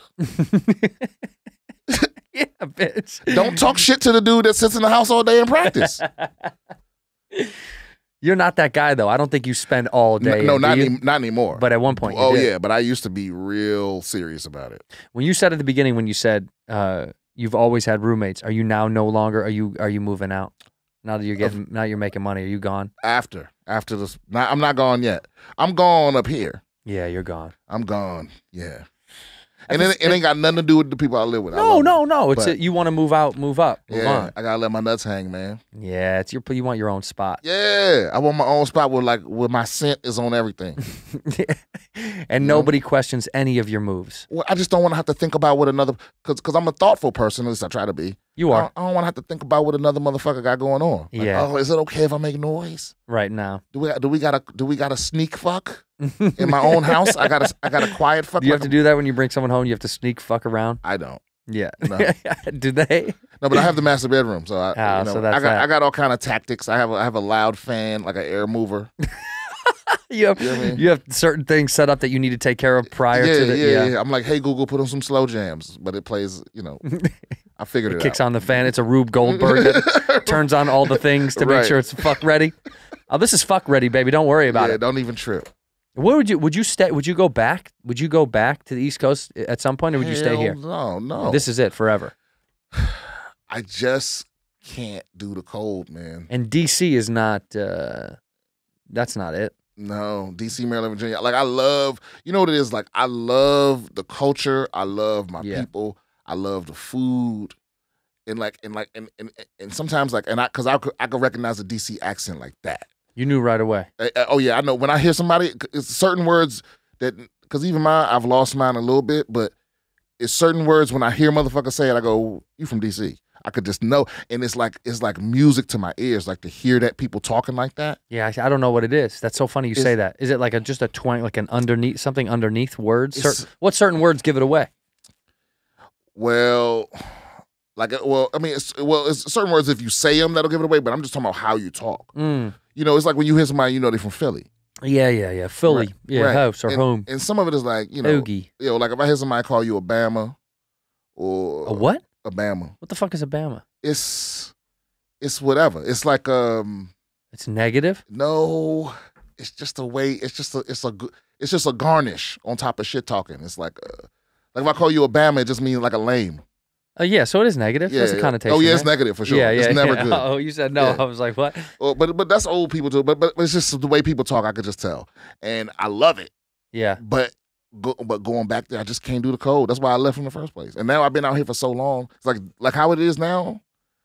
yeah, bitch. Don't talk shit to the dude that sits in the house all day and practice. You're not that guy though. I don't think you spend all day. no, do not any, not anymore. But at one point, you oh yeah, but I used to be real serious about it. When you said at the beginning, when you said uh, you've always had roommates, are you now no longer? Are you are you moving out? Now that you're getting, now you're making money. Are you gone? After, after this, I'm not gone yet. I'm gone up here. Yeah, you're gone. I'm gone. Yeah, and it, it ain't got nothing to do with the people I live with. No, no, no. It's a, you want to move out, move up, move Yeah, on. I gotta let my nuts hang, man. Yeah, it's your you want your own spot. Yeah, I want my own spot where like where my scent is on everything. and nobody questions any of your moves. well, I just don't want to have to think about what another because because I'm a thoughtful person. At least I try to be. You I are don't, I don't want to have to think about what another motherfucker got going on. Like, Yeah. Oh, is it okay if I make noise? right now. Do we do we gotta do we gotta sneak fuck in my own house? I gotta I gotta quiet fuck. Do you like have to a- do that when you bring someone home? You have to sneak fuck around. I don't. Yeah. No. do they? No, but I have the master bedroom, so I Ah, you know, so I got that. I got all kind of tactics. I have a, I have a loud fan, like an air mover. You have You know I mean? you have certain things set up that you need to take care of prior yeah, to the yeah, yeah, yeah. I'm like, hey Google, put on some slow jams, but it plays. You know, I figured it, kicks out. on the fan. It's a Rube Goldberg that turns on all the things to make sure it's fuck ready. Oh, this is fuck ready, baby. Don't worry about yeah, it. don't even trip. Where would you would you stay? Would you go back? Would you go back to the East Coast at some point, or would you stay here? No, no. This is it forever. I just can't do the cold, man. And DC is not. uh That's not it. No, DC, Maryland, Virginia. Like I love, you know what it is? Like I love the culture. I love my Yeah. people. I love the food. And like and like and and, and sometimes like and I cuz I could I could recognize a DC accent like that. You knew right away. Uh, uh, oh yeah, I know when I hear somebody it's certain words that cuz even mine I've lost mine a little bit, but it's certain words when I hear motherfucker say it I go, "You from DC." I could just know and it's like it's like music to my ears like to hear that people talking like that. Yeah, I, I don't know what it is. That's so funny you say that. Is it like a just a twang, like an underneath something underneath words? Cer- what certain words give it away? Well, like, uh, well, I mean, it's, well, it's certain words if you say them that'll give it away, but I'm just talking about how you talk. Mm. You know, it's like when you hear somebody, you know, they're from Philly, Yeah, yeah, yeah. Philly, Right, yeah, right. house or and, home. and some of it is like, you know, Oogie. you know, like if I hear somebody call you Obama, or A what? Obama. What the fuck is Obama? It's it's whatever. It's like um It's negative. no, it's just a way. It's just a it's a. It's just a garnish on top of shit talking. It's like uh, like if I call you Obama, it just means like a lame. Oh yeah, so it is negative. Yeah, That's a yeah. connotation. Oh yeah, it's right? negative for sure. Yeah, yeah, it's never yeah. good. Oh, you said no. I was like, what? Well, but but that's old people too. But but it's just the way people talk. I could just tell, and I love it. Yeah. But go, but going back there, I just can't do the code. That's why I left in the first place. And now I've been out here for so long. It's like like how it is now.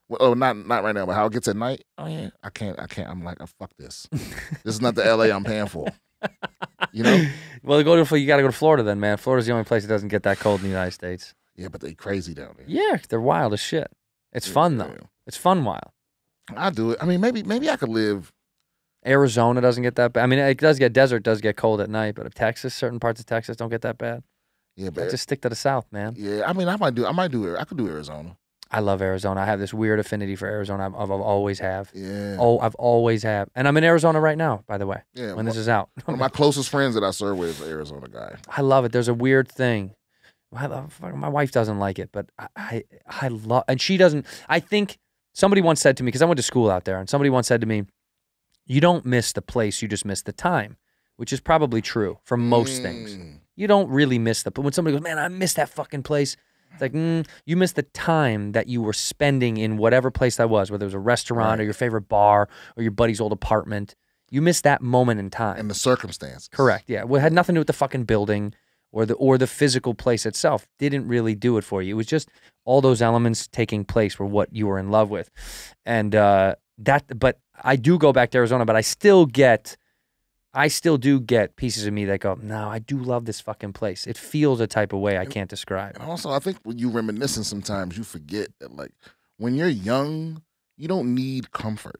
Well, oh, not not right now, but how it gets at night. Oh yeah, I can't. I can't. I'm like, oh, fuck this. this is not the LA I'm paying for. You know? Well, go to you got to go to Florida then, man. Florida's the only place that doesn't get that cold in the United States. Yeah, but they crazy down there. Yeah, they're wild as shit. It's fun though. Yeah. It's fun wild. I do it. I mean, maybe maybe I could live. Arizona doesn't get that bad. I mean, it does get desert, does get cold at night, but if Texas, certain parts of Texas don't get that bad. Yeah, but just stick to the South, man. yeah. I mean, I might do. I might do it. I could do Arizona. I love Arizona. I have this weird affinity for Arizona. I've, I've always have. Yeah. Oh, I've always have, and I'm in Arizona right now. By the way, yeah. when one, this is out, one of my closest friends that I serve with is an Arizona guy. I love it. There's a weird thing. My wife doesn't like it, but I, I, I love, and she doesn't. I think somebody once said to me because I went to school out there, and somebody once said to me, "You don't miss the place, you just miss the time," which is probably true for most things. Mm. You don't really miss the. But when somebody goes, "Man, I miss that fucking place," it's like mm, you miss the time that you were spending in whatever place that was, whether it was a restaurant or your favorite bar or your buddy's old apartment. You miss that moment in time. And the circumstance. Correct. Yeah. Well, it had nothing to do with the fucking building or the or the physical place itself. Didn't really do it for you. It was just all those elements taking place were what you were in love with, and uh, that. But I do go back to Arizona, but I still get. I still do get pieces of me that go, no, I do love this fucking place. It feels a type of way I can't describe. And also, I think when you reminiscing, sometimes you forget that, like, when you're young, you don't need comfort.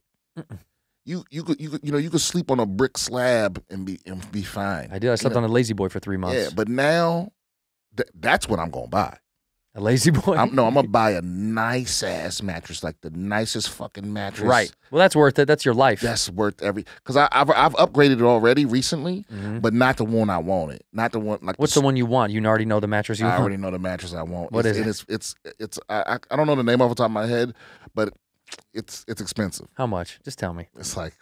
You you could you could, you know you could sleep on a brick slab and be and be fine. I did. I slept know, on a lazy boy for three months. Yeah, but now th- that's what I'm gonna buy. a lazy boy. I'm, no, I'm gonna buy a nice ass mattress, like the nicest fucking mattress. right. Well, that's worth it. That's your life. That's worth every because I've I've upgraded it already recently, Mhm. but not the one I wanted. Not the one like What's the one you want? You already know the mattress you I want. already know the mattress I want. What it's, is it? It's it's it's I, I I don't know the name off the top of my head, but it's it's expensive. How much? Just tell me. It's like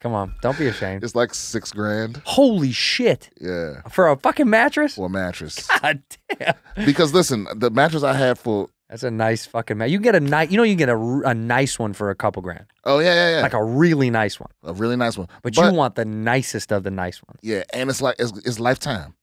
Come on. Don't be ashamed. it's like six grand. Holy shit. Yeah, For a fucking mattress? for a mattress. God damn. because listen, the mattress I had for That's a nice fucking mattress. You get a nice, you know, you get a nice one for a couple grand, oh yeah yeah yeah like a really nice one. a really nice one. But, you want the nicest of the nice ones. yeah, and it's like it's, it's lifetime.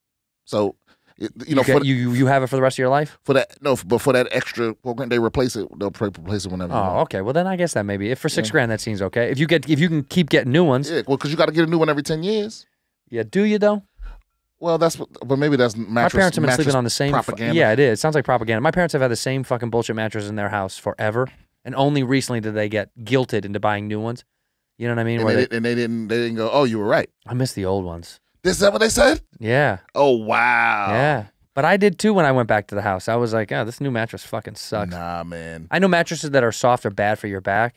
So it, you know you, get- the- you, you you have it for the rest of your life. for that no, but for that extra program, they replace it. They'll replace it whenever. you Oh, okay. Well, then I guess that maybe if for six Yeah. grand that seems okay. If you get if you can keep getting new ones, Yeah, well, because you got to get a new one every ten years. yeah. Do you though? Well, that's what, but maybe that's mattress. My parents have been sleeping on the same. propaganda. yeah, it is. It sounds like propaganda. My parents have had the same fucking bullshit mattress in their house forever, and only recently did they get guilted into buying new ones. You know what I mean? and they, they, and they didn't. They didn't go. Oh, you were right. I miss the old ones. This is that what they said? Yeah, Oh wow. yeah. But I did too when I went back to the house. I was like, oh, this new mattress fucking sucks. Nah, man. I know mattresses that are soft are bad for your back,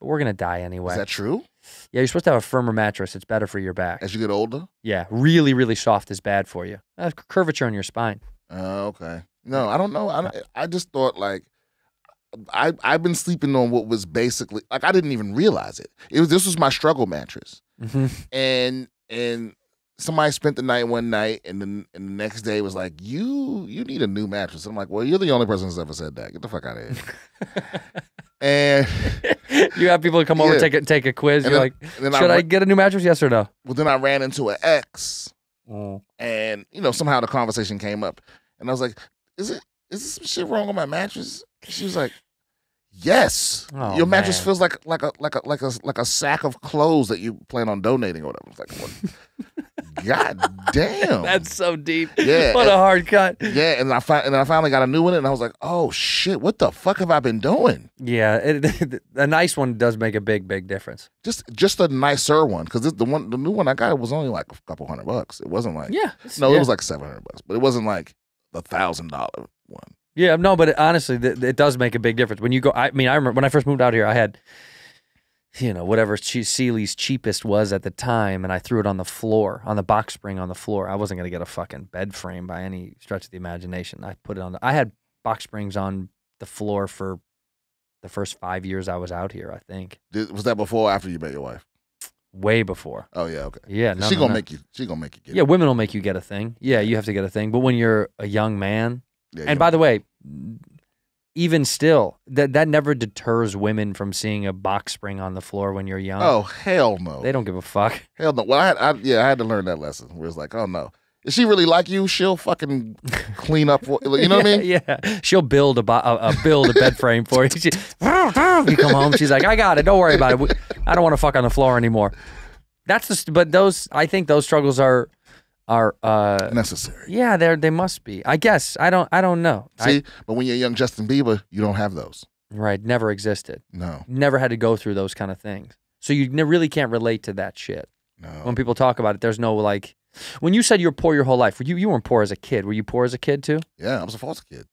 but we're gonna die anyway. Is that true? yeah, you're supposed to have a firmer mattress. It's better for your back. As you get older? Yeah, really, really soft is bad for you. Uh, curvature in your spine. Oh, okay. No, I don't know. I don't, I just thought like I I've been sleeping on what was basically like I didn't even realize it. It was this was my struggle mattress, hmm and and somebody spent the night one night, and then and the next day was like you you need a new mattress. I'm like, well, you're the only person that's ever said that. Get the fuck out of here. and you have people come over Yeah. take a take a quiz. And You're then- like, then I should I, ra- get a new mattress? Yes or no? well, then I ran into an ex. Mm. and you know somehow the conversation came up and i was like is it is this some shit wrong with my mattress she was like yes Oh, your mattress man. feels like like a like a like a like a sack of clothes that you plan on donating or whatever it's like what? god damn That's so deep. Yeah, What a hard cut. yeah and i fi- and then i finally got a new one and i was like oh shit what the fuck have i been doing Yeah, it, a nice one does make a big, big difference. just just a nicer one because the one the new one i got was only like a couple hundred bucks it wasn't like Yeah. no yeah. it was like 700 bucks but it wasn't like the thousand dollar one Yeah, no, but it, honestly, th- it does make a big difference when you go. I mean, I remember when I first moved out here, I had, you know, whatever che- Sealy's cheapest was at the time, and I threw it on the floor, on the box spring on the floor. I wasn't gonna get a fucking bed frame by any stretch of the imagination. I put it on. The, I had box springs on the floor for the first five years I was out here. I think Did, was that before or after you met your wife? way before. Oh yeah, okay. Yeah, no, she no, gonna no. make you. She gonna make you get. Yeah, it. women will make you get a thing. Yeah, you have to get a thing. But when you're a young man, Yeah, and by the way, even still, that that never deters women from seeing a box spring on the floor when you're young. oh hell no, they don't give a fuck. hell no. Well, I had, I, yeah, I had to learn that lesson. Where it's like, oh no, if she really like you, she'll fucking clean up. For, you know what I mean? Yeah, she'll build a, bo- a, a build a bed frame for you. She, you come home, she's like, "I got it. Don't worry about it. We- I don't want to fuck on the floor anymore." That's the. But those, I think those struggles are, are. uh Necessary. Yeah, they they must be. I guess I don't. I don't know. I- See, but when you're young Justin Bieber, you don't have those. right, never existed. No, Never had to go through those kind of things. So you ne- really can't relate to that shit. no. When people talk about it, there's no like. When you said you were poor your whole life, were you you weren't poor as a kid? Were you poor as a kid too? yeah, I was a foster kid.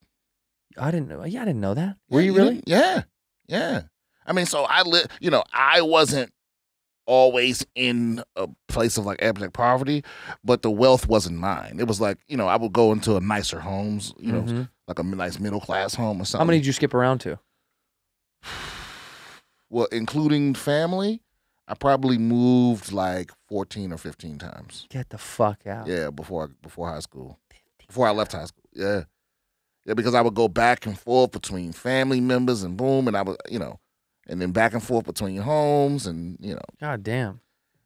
I didn't know. Yeah, I didn't know that. Were Yeah, you really? didn't- Yeah, yeah. I mean, so I live. You know, I wasn't always in a place of like abject poverty, but the wealth wasn't mine. It was like you know, I would go into a nicer homes. You know, Mhm. like a nice middle class home or something. How many did you skip around to? Well, including family, I probably moved like fourteen or fifteen times. Get the fuck out. Yeah, before before high school, before I left high school. Yeah, yeah, because I would go back and forth between family members and boom, and I would you know, and then back and forth between homes and you know, God damn.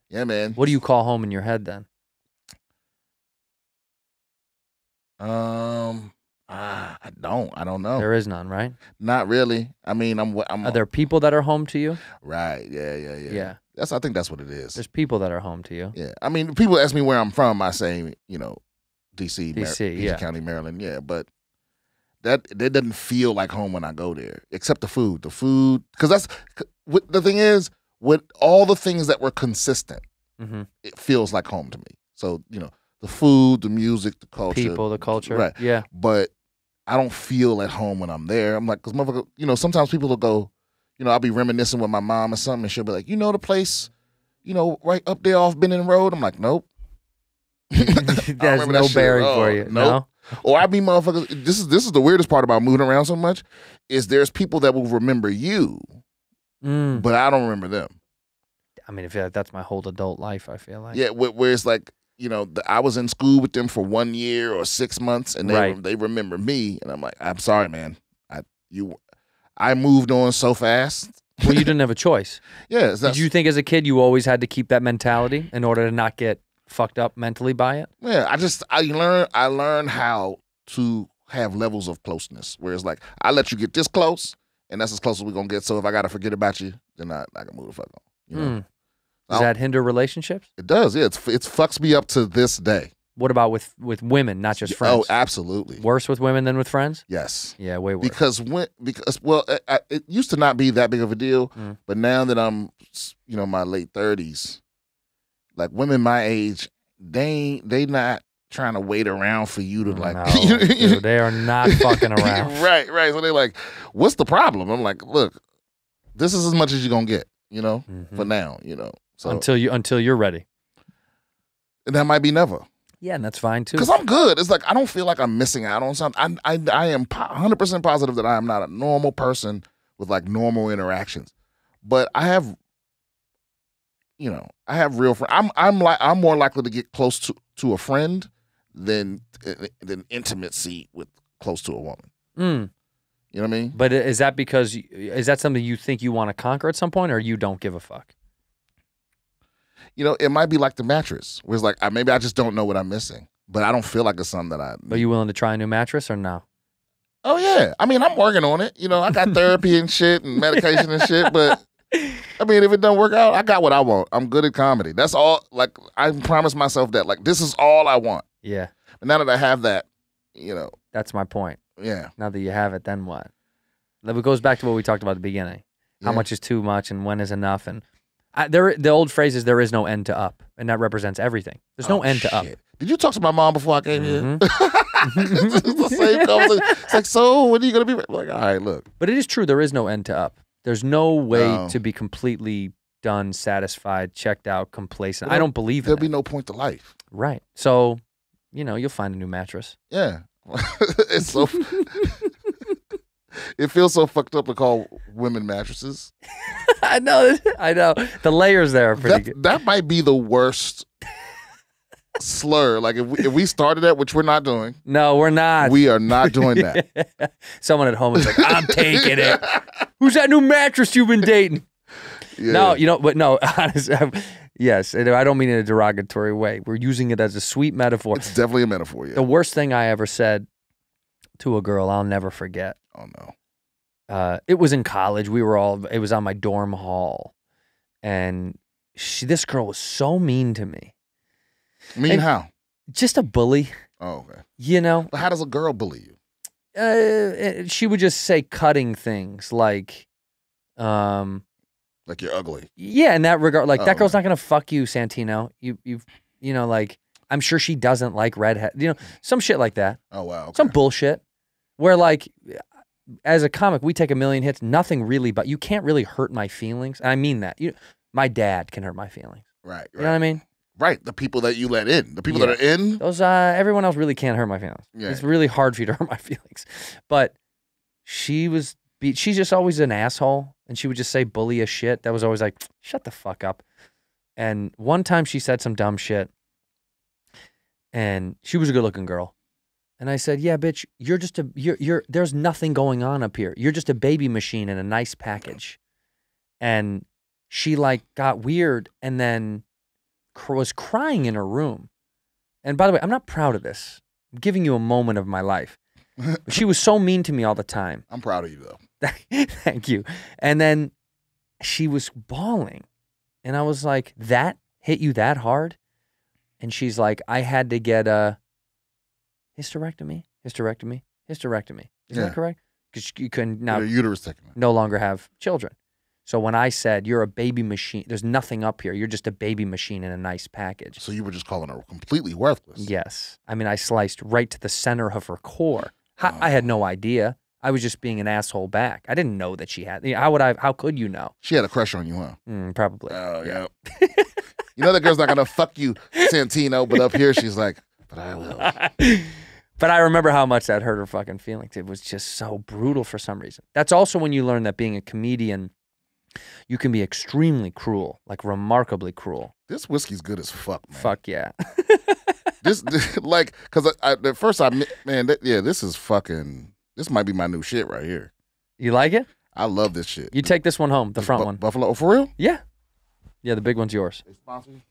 yeah, man. What do you call home in your head then? Um, ah, I don't, I don't know. There is none, right? Not really. I mean, I'm, I'm Are there people that are home to you? right. Yeah, yeah, yeah. Yeah. That's. I think that's what it is. There's people that are home to you. Yeah, I mean, people ask me where I'm from. I say, you know, D.C., Mar- DC, yeah. County, Maryland. Yeah, but that that doesn't feel like home when I go there, except the food. The food, because that's what the thing is. With all the things that were consistent, hmm it feels like home to me. So you know, the food, the music, the culture, People, the culture. right? Yeah. But I don't feel at home when I'm there. I'm like, because motherfucker, you know, sometimes people will go, you know, I'll be reminiscing with my mom or something, and she'll be like, you know, the place, you know, right up there off Benning Road. I'm like, nope. There's that no bearing for you. Nope. Or I be motherfuckers. This is this is the weirdest part about moving around so much, is there's people that will remember you, Mm. but I don't remember them. I mean, if that- that's my whole adult life, I feel like. Yeah, where, where it's like, you know, the, I was in school with them for one year or six months, and they Right. they remember me, and I'm like, I'm sorry, man. I you, I moved on so fast. Well, you didn't have a choice. Yeah, Did you think as a kid you always had to keep that mentality in order to not get fucked up mentally by it? Yeah, I just I learned I learned how to have levels of closeness. Where it's like I let you get this close, and that's as close as we're gonna get. So if I gotta forget about you, then I, I can move the fuck on. You know? Mm. Does that hinder relationships? It does. Yeah, it's it fucks me up to this day. What about with with women, not just friends? Oh, absolutely. Worse with women than with friends? Yes. Yeah, way worse. Because when because well, I, I, it used to not be that big of a deal, Mm. but now that I'm you know my late thirties, like women my age, they ain't- they not trying to wait around for you to like. no, dude, they are not fucking around. right, right. So they're like, "What's the problem?" I'm like, "Look, this is as much as you're gonna get, you know, Mhm. for now, you know." So until you until you're ready. and that might be never. Yeah, and that's fine too. Because I'm good. It's like I don't feel like I'm missing out on something. I I, I am 100 percent positive that I am not a normal person with like normal interactions, but I have, you know, I have real friends. I'm I'm like I'm more likely to get close to to a friend than than intimacy with close to a woman. Mm. You know what I mean? But is that because is that something you think you want to conquer at some point, or you don't give a fuck? You know, it might be like the mattress, where it's like I, maybe I just don't know what I'm missing, but I don't feel like it's something that I. Are you willing to try a new mattress or no? Oh yeah, I mean I'm working on it. You know, I got therapy and shit and medication and shit, but I mean if it don't work out, I got what I want. I'm good at comedy. That's all. Like I promised myself that. Like this is all I want. Yeah, But now that I have that, you know, that's my point. yeah, Now that you have it, then what? That goes back to what we talked about at the beginning. How Yeah. much is too much and when is enough? And I, there, the old phrase is there is no end to up, and that represents everything. There's no Oh, end to up. Did you talk to my mom before I came here? Mhm. it's the same conversation. It's like, so when are you gonna be? Like, all right, look. But it is true. There is no end to up. There's no way No. to be completely done, satisfied, checked out, complacent. Well, I don't believe There'll be no point to life. right. So, you know, you'll find a new mattress. Yeah, it's so. It feels so fucked up to call women mattresses. I know. I know. The layers there are pretty That, good. that might be the worst slur. Like if we, if we started that, which we're not doing, No, we're not. we are not doing that. Someone at home is like, I'm taking it. Who's that new mattress you've been dating? Yeah. No, you know, but no, honestly, yes, and I don't mean in a derogatory way. We're using it as a sweet metaphor. it's definitely a metaphor. Yeah. The worst thing I ever said to a girl, I'll never forget. oh no. Uh, it was in college. We were all. It was on my dorm hall, and she, this girl was so mean to me. Mean And- how? Just a bully, Oh, okay. you know. How does a girl bully you? Uh, she would just say cutting things like, um, Like you're ugly. Yeah, in that regard, like that Oh, girl's okay. not gonna fuck you, Santino. You you you know, like I'm sure she doesn't like redhead. You know, some shit like that. Oh wow. Okay. Some bullshit. Where like as a comic, we take a million hits, nothing really, but you can't really hurt my feelings. And I mean that. You my dad can hurt my feelings. right. You know what I mean? Right. The people that you let in. The people Yeah. that are in. Those uh everyone else really can't hurt my feelings. Yeah. It's really hard for you to hurt my feelings. But she was be- she's just always an asshole and she would just say bully as shit. That was always like, shut the fuck up. And one time she said some dumb shit. And she was a good looking girl. And I said, Yeah, bitch, you're just a you're you're there's nothing going on up here. You're just a baby machine in a nice package. And she like got weird and then was crying in her room. And by the way, I'm not proud of this. I'm giving you a moment of my life. But she was so mean to me all the time. I'm proud of you though. Thank you. And then she was bawling. And I was like, that hit you that hard? And she's like, I had to get a hysterectomy, hysterectomy, hysterectomy. Is Yeah. that correct? Because you couldn't now Your uterus taken. no longer have children. So when I said you're a baby machine, there's nothing up here. You're just a baby machine in a nice package. So you were just calling her completely worthless. Yes. I mean, I sliced right to the center of her core. How, I had no idea. I was just being an asshole back. I didn't know that she had. How would I? How could you know? She had a crush on you, huh? Mm, probably. Oh yeah. you know that girl's not gonna fuck you, Santino, but up here she's like, but I will. But I remember how much that hurt her fucking feelings. It was just so brutal for some reason. That's also when you learn that being a comedian, you can be extremely cruel, like remarkably cruel. This whiskey's good as fuck, man. Fuck yeah. This, like, cause I, I, at first I man, that, yeah, this is fucking. This might be my new shit right here. You like it? I love this shit. You take this one home, the This front one. Buffalo. Oh, for real? Yeah. Yeah, the big one's yours. They sponsor you?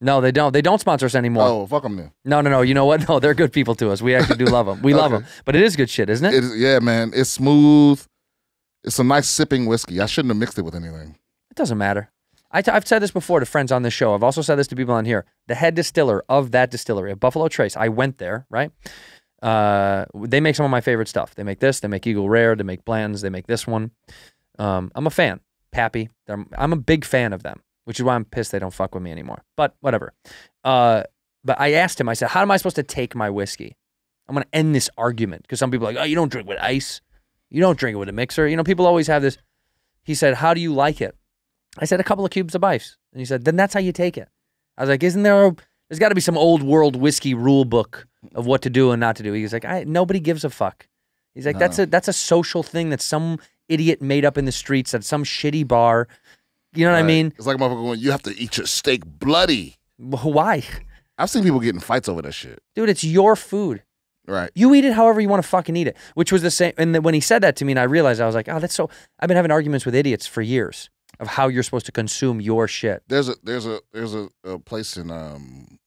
No, they don't. They don't sponsor us anymore. Oh, fuck them then. No, no, no. You know what? No, they're good people to us. We actually do love them. We love them. But it is good shit, isn't it? It is, yeah, man. It's smooth. It's a nice sipping whiskey. I shouldn't have mixed it with anything. It doesn't matter. I t- I've said this before to friends on this show. I've also said this to people on here. The head distiller of that distillery, of Buffalo Trace, I went there, right? Uh, they make some of my favorite stuff. They make this, they make Eagle Rare, they make blends, they make this one. Um, I'm a fan. Pappy, I'm a big fan of them, which is why I'm pissed they don't fuck with me anymore. But whatever. Uh, but I asked him, I said, How am I supposed to take my whiskey? I'm going to end this argument because some people are like, Oh, you don't drink with ice. You don't drink it with a mixer. You know, people always have this. He said, How do you like it? I said, A couple of cubes of ice. And he said, Then that's how you take it. I was like, Isn't there, a, there's got to be some old world whiskey rule book of what to do and not to do. He was like, I, Nobody gives a fuck. He's like, That's a that's a social thing that some idiot made up in the streets at some shitty bar. You know what I mean? It's like a motherfucker going, you have to eat your steak bloody. Wh- Why? I've seen people getting fights over that shit. Dude, it's your food. Right. You eat it however you want to fucking eat it, which was the same. And then when he said that to me, and I realized, I was like, oh, that's so. I've been having arguments with idiots for years of how you're supposed to consume your shit. There's a there's a there's a, a place in um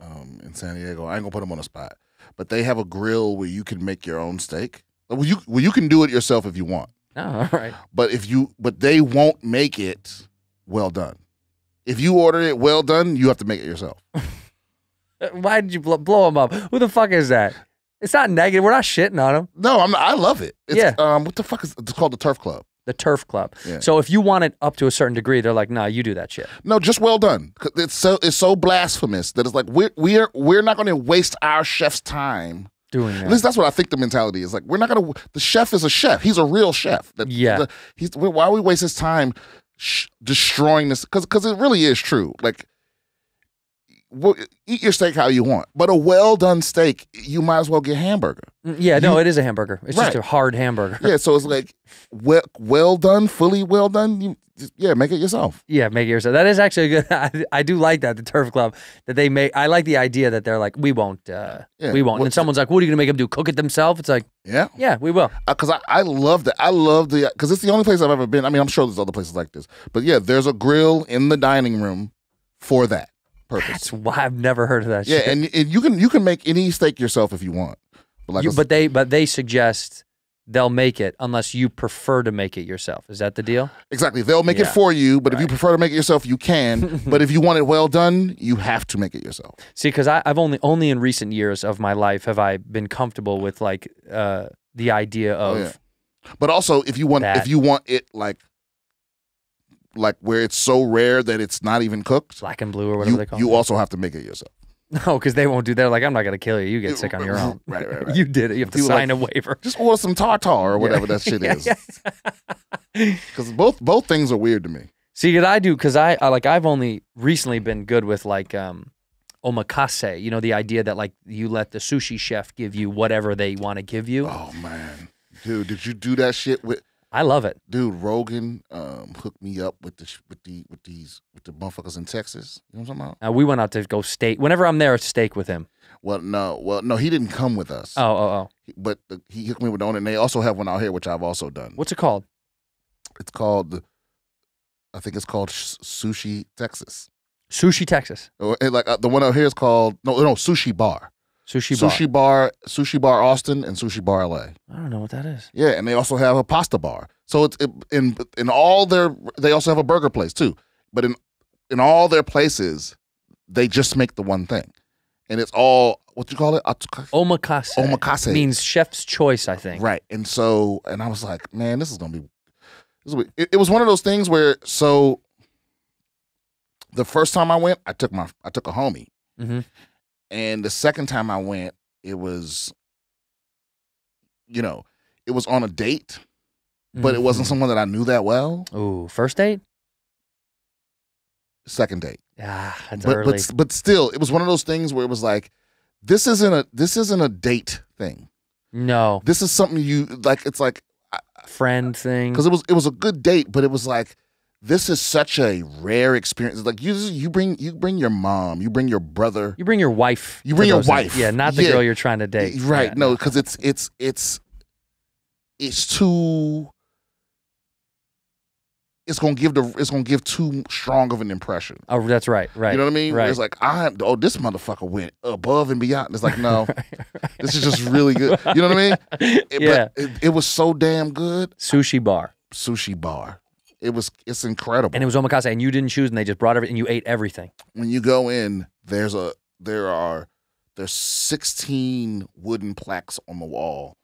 um in San Diego. I ain't gonna put them on the spot, but they have a grill where you can make your own steak. Well, you well you can do it yourself if you want, Oh, all right. but if you but they won't make it well done. If you order it well done, you have to make it yourself. Why did you blow, blow him up? Who the fuck is that? It's not negative. We're not shitting on them. No, I'm I love it. It's, Yeah. Um, what the fuck is it's called the Turf Club? The Turf Club. Yeah. So if you want it up to a certain degree, they're like, nah, you do that shit. No, just well done. It's so it's so blasphemous that it's like we're we're we're not going to waste our chef's time. Doing that. At least that's what I think the mentality is. Like we're not going to. The chef is a chef. He's a real chef. That- Yeah. the- he's why we waste his time destroying this? Because because it really is true. Like well, eat your steak how you want, but a well done steak, you might as well get hamburger. Mm, Yeah, no, it is a hamburger. It's just a hard hamburger. Yeah, so it's like well, well done, fully well done. You, yeah, make it yourself. Yeah, make it yourself. That is actually a good. I, I do like that the turf club that they make. I like the idea that they're like, we won't, uh, Yeah, we won't. And someone's like, what are you gonna make them do? Cook it themselves? It's like, Yeah, yeah, we will. because I, I love that. I love the because it's the only place I've ever been. I mean, I'm sure there's other places like this, but yeah, there's a grill in the dining room for that purpose. That's why I've never heard of that. yeah, shit. and, and you can you can make any steak yourself if you want. But like, You- but they but they suggest they'll make it unless you prefer to make it yourself. Is that the deal? exactly, they'll make Yeah. it for you. But if you prefer to make it yourself, you can. but if you want it well done, you have to make it yourself. See, because I've only only in recent years of my life have I been comfortable with like uh, the idea of Oh, yeah. But also, if you want That. if you want it like like where it's so rare that it's not even cooked, black and blue or whatever you, they call you it. You also have to make it yourself. No, because they won't do that. Like I'm not gonna kill you. You get sick on your own. Right, right, right. You did it. You have to sign like- a waiver. Just order some tartare or whatever that shit is. Because both both things are weird to me. See, what I do because I, I like I've only recently been good with like um, omakase. You know, the idea that like you let the sushi chef give you whatever they want to give you. Oh man, dude, did you do that shit with? I love it. Dude, Rogan um, hooked me up with the with the with these with the motherfuckers in Texas. You know what I'm talking about? Uh, we went out to go steak. Whenever I'm there, it's steak with him. Well, no, well, no, he didn't come with us. Oh, oh, oh. but the, he hooked me with on. And they also have one out here, which I've also done. What's it called? It's called, I think it's called Sh- Sushi Texas. Sushi Texas. Or, like uh, the one out here is called no, no Sushi Bar. Sushi bar. Sushi Bar, Sushi Bar Austin, and Sushi Bar LA. I don't know what that is. Yeah, and they also have a pasta bar. So it's it, in in all their they also have a burger place too. But in in all their places, they just make the one thing, and it's all what you call it Omakase. Omakase. means chef's choice. I think. right. And so and I was like, man, this is gonna be. This is, it, it was one of those things where so. The first time I went, I took my I took a homie, hmm and the second time I went, it was. You know, it was on a date, but it wasn't someone that I knew that well. Mm-hmm. Ooh, first date. Second date. Ah, that's but early. but but still, it was one of those things where it was like, this isn't a this isn't a date thing. no This is something you like. It's like friend thing. because it was it was a good date, but it was like this is such a rare experience. Like you you bring you bring your mom, you bring your brother, You bring your wife. You bring your those things. wife. Yeah, not the Yeah. girl you're trying to date. right? Yeah, no, because it's it's it's it's too. It's gonna give the it's gonna give too strong of an impression. Oh, that's right. Right. You know what I mean? Right. It's like I oh this motherfucker went above and beyond. It's like no, this is just really good. You know what I mean? It- yeah. But it, it was so damn good. Sushi bar, Sushi bar. It was it's incredible. and it was omakase, and you didn't choose, and they just brought everything, and you ate everything. when you go in, there's a there are there's 16 wooden plaques on the wall,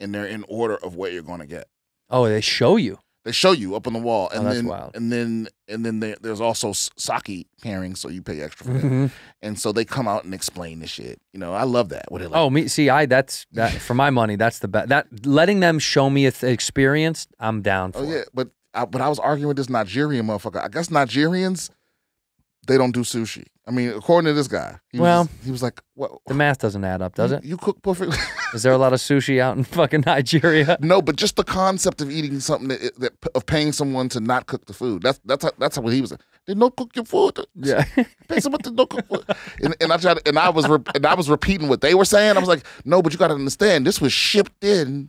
and they're in order of what you're going to get. Oh, they show you. They show you up on the wall, and Oh, that's then wild. and then and then there, there's also sake pairings, so you pay extra for that. Mhm. And so they come out and explain the shit. You know, I love that. What they like, Oh, me. See, I. That's that for my money. That's the best. That letting them show me a th- experience, I'm down for. oh yeah, but I, but I was arguing with this Nigerian motherfucker. I guess Nigerians they don't do sushi. I mean, according to this guy, he Well- was, he was like, "What? The math doesn't add up, does you, it? You cook perfectly." Is there a lot of sushi out in fucking Nigeria? No, but just the concept of eating something that, that of paying someone to not cook the food. That's that's how, that's what he was. They don't cook your food. Yeah. pay someone to don't cook food. And, and I tried, and I was re- and I was repeating what they were saying. I was like, no, but you got to understand, this was shipped in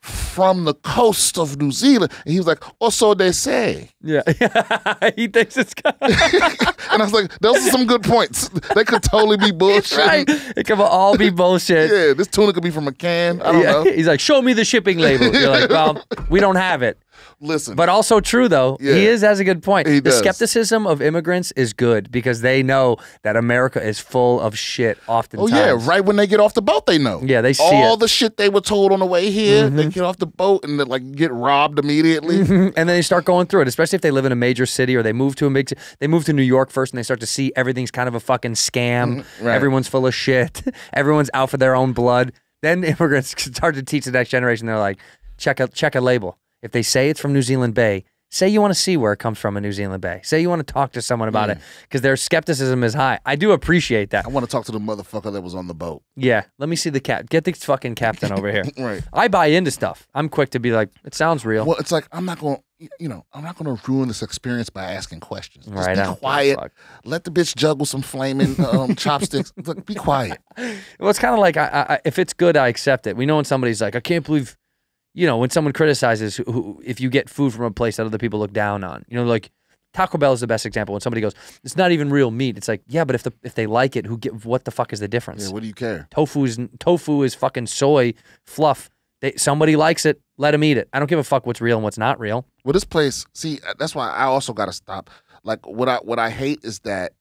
from the coast of New Zealand. And he was like, oh, so they say. Yeah. he thinks it's good. And I was like, those are some good points. They could totally be bullshit. right. It could all be bullshit. Yeah, this tuna could be from a can. I don't Yeah. know. He's like, show me the shipping label. You're like, well, we don't have it. Listen, But also true though. Yeah. He is has a good point. He the does. skepticism of immigrants is good because they know that America is full of shit Often, Oh yeah, right when they get off the boat, they know. Yeah, they see all it. Mm-hmm. the shit they were told on the way here. They get off the boat and they like get robbed immediately. and then they start going through it, especially if they live in a major city or they move to a big. They move to New York first, and they start to see everything's kind of a fucking scam. right. Everyone's full of shit. Everyone's out for their own blood. Then immigrants start to teach the next generation. They're like, check a check a label. If they say it's from New Zealand Bay, say you want to see where it comes from in New Zealand Bay. Say you want to talk to someone about it because their skepticism is high. I do appreciate that. I want to talk to the motherfucker that was on the boat. Yeah, let me see the cap. Get the fucking captain over here. Right. I buy into stuff. I'm quick to be like, it sounds real. Well, it's like I'm not going. to You know, I'm not going to ruin this experience by asking questions. Just Right, I be don't give a quiet. fuck. Let the bitch juggle some flaming um, chopsticks. Look, be quiet. Well, it's kind of like I, I, I- if it's good, I accept it. We know when somebody's like, I can't believe, you know, when someone criticizes who, who, if you get food from a place that other people look down on. You know, like Taco Bell is the best example. When somebody goes, it's not even real meat. It's like, yeah, but if the if they like it, who get what the fuck is the difference? Yeah, what do you care? tofu is tofu is fucking soy fluff. They, somebody likes it, let them eat it. I don't give a fuck what's real and what's not real. Well, this place. See, uh, that's why I also got to stop. Like, what I what I hate is that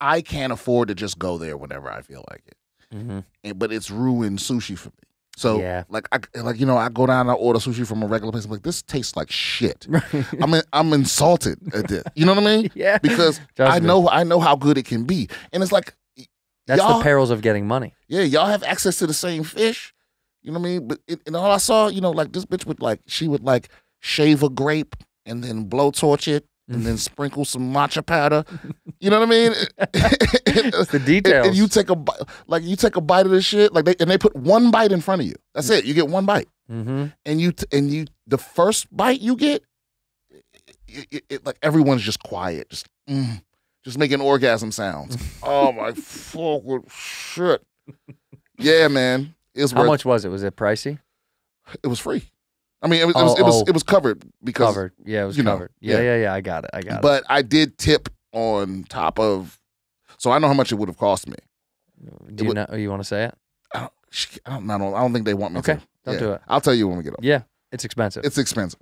I can't afford to just go there whenever I feel like it. Mm-hmm. and, but it's ruined sushi for me. So Yeah. like I like you know I go down and I order sushi from a regular place. I'm like this tastes like shit. I'm in, I'm insulted at this. You know what I mean? Yeah. Because Trust I know I know how good it can be, and it's like That's the perils of getting money. yeah, y'all have access to the same fish. You know what I mean? But it, and all I saw, you know, like this bitch would like she would like shave a grape and then blowtorch it and then sprinkle some matcha powder. You know what I mean? it's the details. And, you take a bite, like you take a bite of this shit, like they and they put one bite in front of you. That's it. You get one bite, Mm-hmm. and you t- and you the first bite you get, it, it, it- like everyone's just quiet, just mm, just making orgasm sounds. oh my fucking shit! Yeah, man, it's How worth. much was it? Was it pricey? It was free. I mean, it was it was, Oh, it was, oh. it was covered because Covered. Yeah, it was you know, covered. yeah, yeah. yeah, yeah. I got it. I got it. but I did tip on top of, so I know how much it would have cost me. Do you would- know? You want to say it? I don't, I don't, I don't, I don't think they want me Okay, to. don't Yeah. do it. I'll tell you when we get up. Yeah, it's expensive. It's expensive.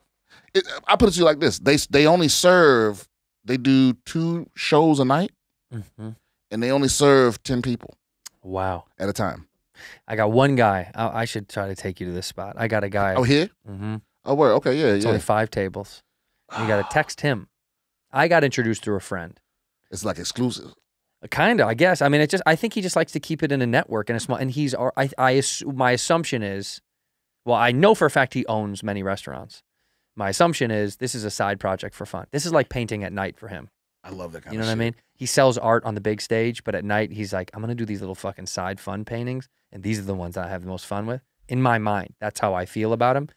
It, I put it to you like this: they they only serve, they do two shows a night, hmm and they only serve ten people Wow. at a time. I got one guy. I, I should try to take you to this spot. I got a guy. Oh, here? Mm-hmm. Oh, where? Okay, yeah, It's yeah. only five tables. You got to text him. I got introduced through a friend. It's like exclusive. Kind of, I guess. I mean, it just. I think he just likes to keep it in a network and a small. And he's. I. I. My assumption is, well, I know for a fact he owns many restaurants. My assumption is this is a side project for fun. This is like painting at night for him. I love that kind You know what I shit. mean? He sells art on the big stage, but at night he's like, I'm gonna do these little fucking side fun paintings, and these are the ones that I have the most fun with. In my mind, that's how I feel about him,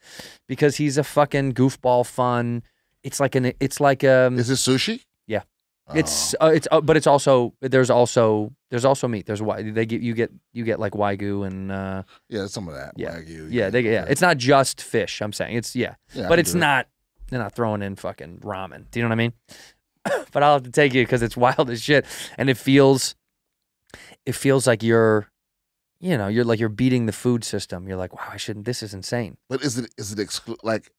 because he's a fucking goofball fun. It's like an. It's like um. Is this sushi? Yeah. Oh. It's uh, it's uh, but it's also there's also there's also meat. There's why they get you get you get like wagyu and uh yeah, some of that. yeah Wagyu, yeah they yeah it's not just fish. I'm saying it's yeah, Yeah, I but can it's do it. not they're not throwing in fucking ramen. Do you know what I mean? but I'll have to take you because it's wild as shit and it feels it feels like you're you know you're like you're beating the food system. You're like wow I shouldn't. This is insane. But is it is it exclu- like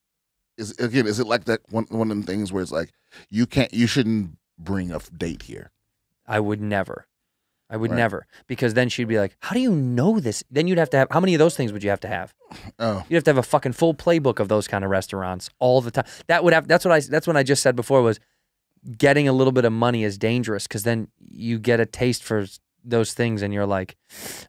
is again is it like that one one of the things where it's like you can't you shouldn't bring a f- date here. I would never. I would Right. never because then she'd be like, "How do you know this?" Then you'd have to have how many of those things would you have to have? Oh, You'd have to have a fucking full playbook of those kind of restaurants all the time. That would have. That's what I. That's what I just said before was getting a little bit of money is dangerous because then you get a taste for those things and you're like,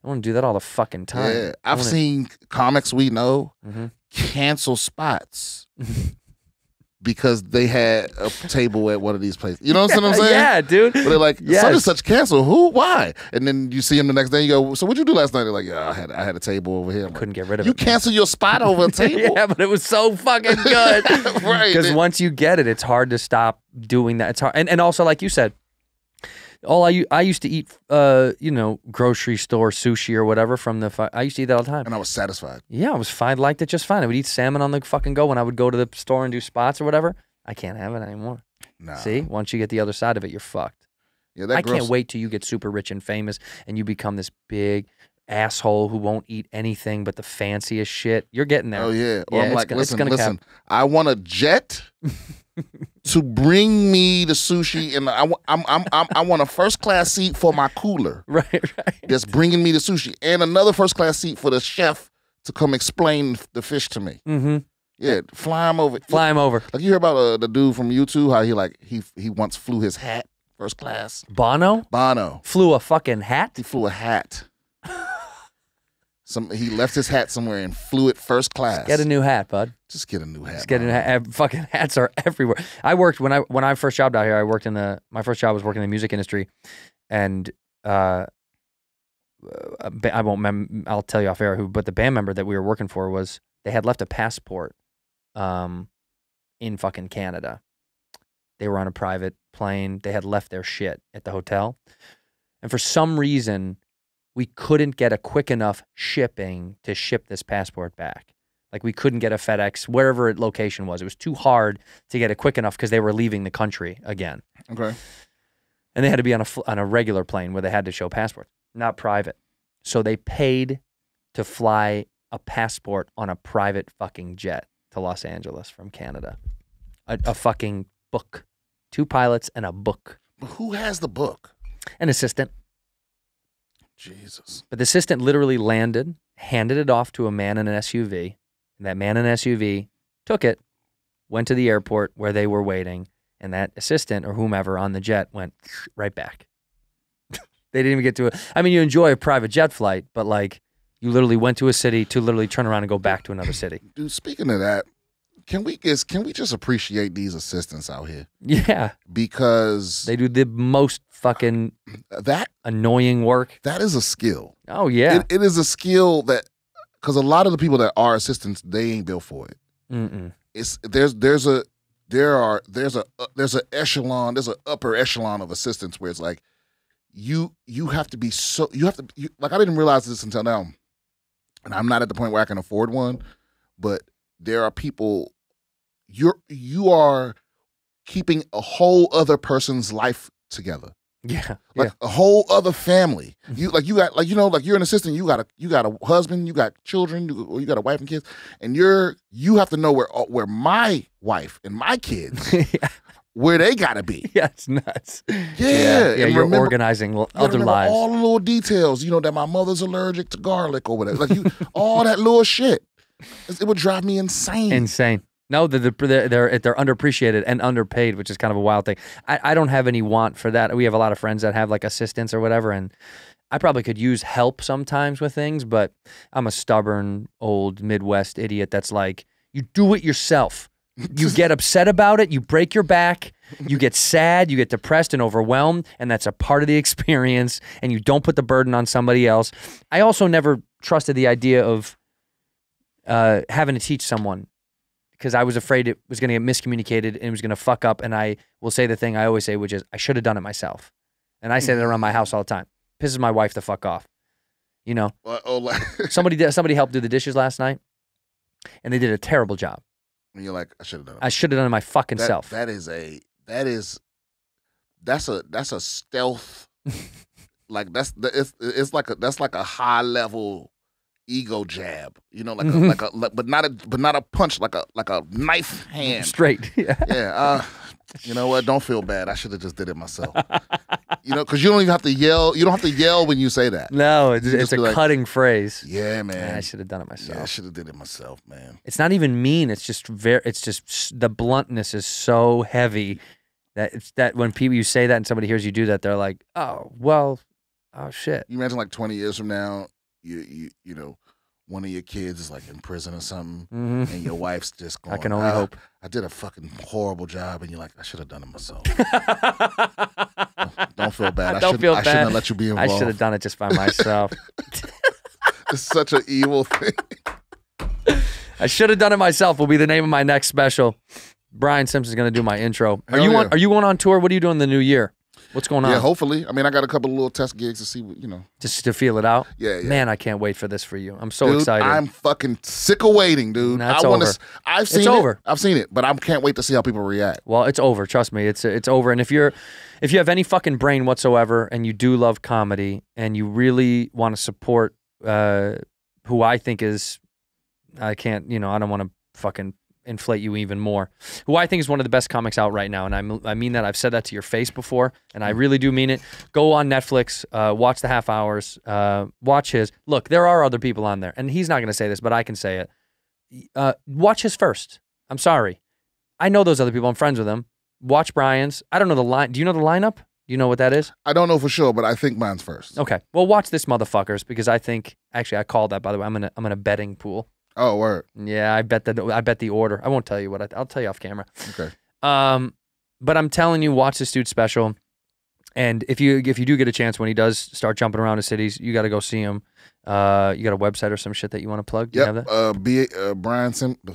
I want to do that all the fucking time. yeah. I've wanna- seen comics we know Mhm. cancel spots because they had a table at one of these places. You know what I'm saying? yeah, dude. But they're like, such and Yes. such cancel. Who? Why? And then you see him the next day. You go, so what'd you do last night? They're like, yeah, I had I had a table over here. Like, Couldn't get rid of you it. You cancel your spot over a table? yeah, but it was so fucking good. Right. Because once you get it, it's hard to stop doing that. It's hard, and and also like you said, all I used to eat, uh, you know, grocery store sushi or whatever from the. I used to eat that all the time. and I was satisfied. Yeah, I was fine. Liked it just fine. I would eat salmon on the fucking go when I would go to the store and do spots or whatever. I can't have it anymore. Nah. See, once you get the other side of it, you're fucked. Yeah, that I gross- can't wait till you get super rich and famous and you become this big asshole who won't eat anything but the fanciest shit. You're getting there. Oh yeah. Or Yeah, I'm it's like, gonna- it's listen, listen. cap. I want a jet to bring me the sushi, and I, I'm, I'm, I'm, I want a first class seat for my cooler Right, right. that's bringing me the sushi, and another first class seat for the chef to come explain the fish to me. Mm-hmm. Yeah, fly him over. Fly him over. Like you hear about uh, the dude from U2, how he like he he once flew his hat first class. Bono Bono, flew a fucking hat. he flew a hat. Some he left his hat somewhere and flew it first class. Get a new hat, bud. Just get a new hat. Just get a new hat. Fucking hats are everywhere. I worked when I when I first jobbed out here. I worked in the my first job was working in the music industry, and uh, I won't. Mem- I'll tell you off air who, but the band member that we were working for was they had left a passport, um, in fucking Canada. They were on a private plane. They had left their shit at the hotel, and for some reason, we couldn't get a quick enough shipping to ship this passport back. Like we couldn't get a FedEx wherever it location was. It was too hard to get it quick enough because they were leaving the country again, Okay. and they had to be on a on a regular plane where they had to show passports, not private. So they paid to fly a passport on a private fucking jet to Los Angeles from Canada. A, a fucking book, two pilots and a book, But who has the book? an assistant. Jesus. But the assistant literally landed, handed it off to a man in an SUV, and that man in an SUV took it, went to the airport where they were waiting, and that assistant or whomever on the jet went right back. they didn't even get to it. I mean, you enjoy a private jet flight, but like you literally went to a city to literally turn around and go back to another city. Dude, speaking of that, can we just can we just appreciate these assistants out here? Yeah, Because they do the most fucking that annoying work. that is a skill. Oh yeah. It, it is a skill that because a lot of the people that are assistants, they ain't built for it. Mm-mm. It's there's there's a there are there's a uh, there's an echelon there's an upper echelon of assistants where it's like you you have to be so you have to you, like I didn't realize this until now, and I'm not at the point where I can afford one, but there are people you're you are keeping a whole other person's life together Yeah. like yeah. a whole other family. You like you got like you know like you're an assistant. You got a you got a husband. You got children. You, or you got a wife and kids, and you're you have to know where uh, where my wife and my kids yeah. where they gotta be. Yeah, it's nuts. Yeah, yeah. and you're remember- organizing You other remember lives. All the little details. You know that my mother's allergic to garlic or whatever. Like you, all that little shit. It would drive me insane. Insane. No, they're, they're they're they're underappreciated and underpaid, which is kind of a wild thing. I, I don't have any want for that. We have a lot of friends that have like assistants or whatever, and I probably could use help sometimes with things, but I'm a stubborn old Midwest idiot that's like, you do it yourself. You get upset about it, you break your back, you get sad, you get depressed and overwhelmed, and that's a part of the experience, and you don't put the burden on somebody else. I also never trusted the idea of uh, having to teach someone because I was afraid it was going to get miscommunicated and it was going to fuck up. And I will say the thing I always say, which is, I should have done it myself. And I say that mm-hmm. around my house all the time. Pisses my wife the fuck off. You know, oh, like, somebody did, somebody helped do the dishes last night, and they did a terrible job. and you're like, I should have done it. I should have done it my fucking that, self. That is a that is that's a that's a stealth like that's the- it's it's like a that's like a high level ego jab. You know, like a, like a like, but not a but not a punch like a like a knife hand. Straight. Yeah. Yeah. Uh, you know what? Don't feel bad. I should have just did it myself. you know, because you don't even have to yell. You don't have to yell when you say that. No, it's, it's a like, cutting phrase. Yeah, Man, man. I should have done it myself. yeah, I should have did it myself, man. It's not even mean. It's just very. It's just the bluntness is so heavy that it's that when people you say that and somebody hears you do that, they're like, oh well, oh shit. You imagine like twenty years from now, you you you know, one of your kids is like in prison or something. hmm and your wife's just going. I can only "Ah, hope. I did a fucking horrible job, and you're like, I should have done it myself. Don't feel bad. I Don't should, feel I shouldn't have let you be involved. I should have done it just by myself. It's such an evil thing. I should have done it myself. Will be the name of my next special. Brian Simpson's going to do my intro. Are Hell you on? Are you going on tour? What are you doing the new year? What's going on? Yeah, hopefully. I mean, I got a couple of little test gigs to see. What, you know, just to feel it out. Yeah, yeah. Man, I can't wait for this for you. I'm so dude, excited. I'm fucking sick of waiting, dude. Nah, it's I wanna over. I've seen It's it. over. I've seen it, but I can't wait to see how people react. Well, it's over. Trust me, it's it's over. And if you're if you have any fucking brain whatsoever, and you do love comedy, and you really want to support uh, who I think is, I can't, you know, I don't want to fucking inflate you even more. Who I think is one of the best comics out right now, and i I mean that. I've said that to your face before, and I really do mean it. Go on Netflix, uh, watch the half hours, uh, watch his. Look, there are other people on there, and he's not going to say this, but I can say it. Uh, watch his first. I'm sorry. I know those other people. I'm friends with them. Watch Brian's. I don't know the line. Do you know the lineup? You know what that is? I don't know for sure, but I think mine's first. Okay. Well, watch this, motherfuckers, because I think actually I called that. By the way, I'm in a I'm in a betting pool. Oh, word. Yeah, I bet that I bet the order. I won't tell you what I, I'll tell you off camera. Okay. Um, but I'm telling you, watch this dude special. And if you if you do get a chance when he does start jumping around the cities, you got to go see him. Uh, you got a website or some shit that you want to plug? Do you have Yep. Uh, B, uh, Brian Sim.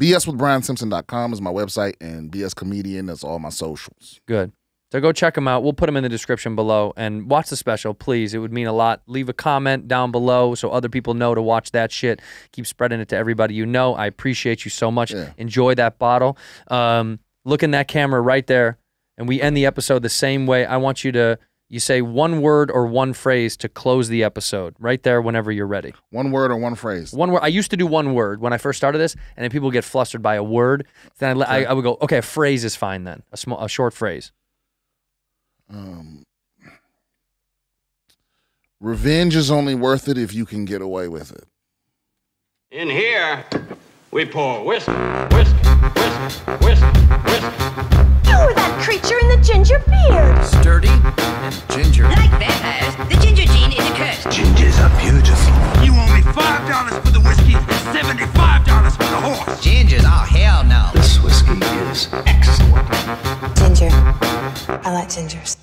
BS with BrianSimpson.com is my website, and BS Comedian. That's all my socials. Good. So go check them out. We'll put them in the description below and watch the special, please. It would mean a lot. Leave a comment down below so other people know to watch that shit. Keep spreading it to everybody you know. I appreciate you so much. Yeah. Enjoy that bottle. Um, look in that camera right there, and we end the episode the same way. I want you to you say one word or one phrase to close the episode right there whenever you're ready. One word or one phrase. One word. I used to do one word when I first started this, and then people get flustered by a word. Then I, let- I, I would go, okay, a phrase is fine then. A small, a short phrase. Um, revenge is only worth it if you can get away with it. In here, we pour whisk, whisk, whisk, whisk, whisk. You were that creature in the ginger beard. Sturdy and ginger. Like vampires, the ginger gene is a curse. Gingers are beautiful. You owe me five dollars for the whiskey and seventy-five dollars for the horse. Gingers, oh hell no. This whiskey is excellent. Ginger. I like gingers.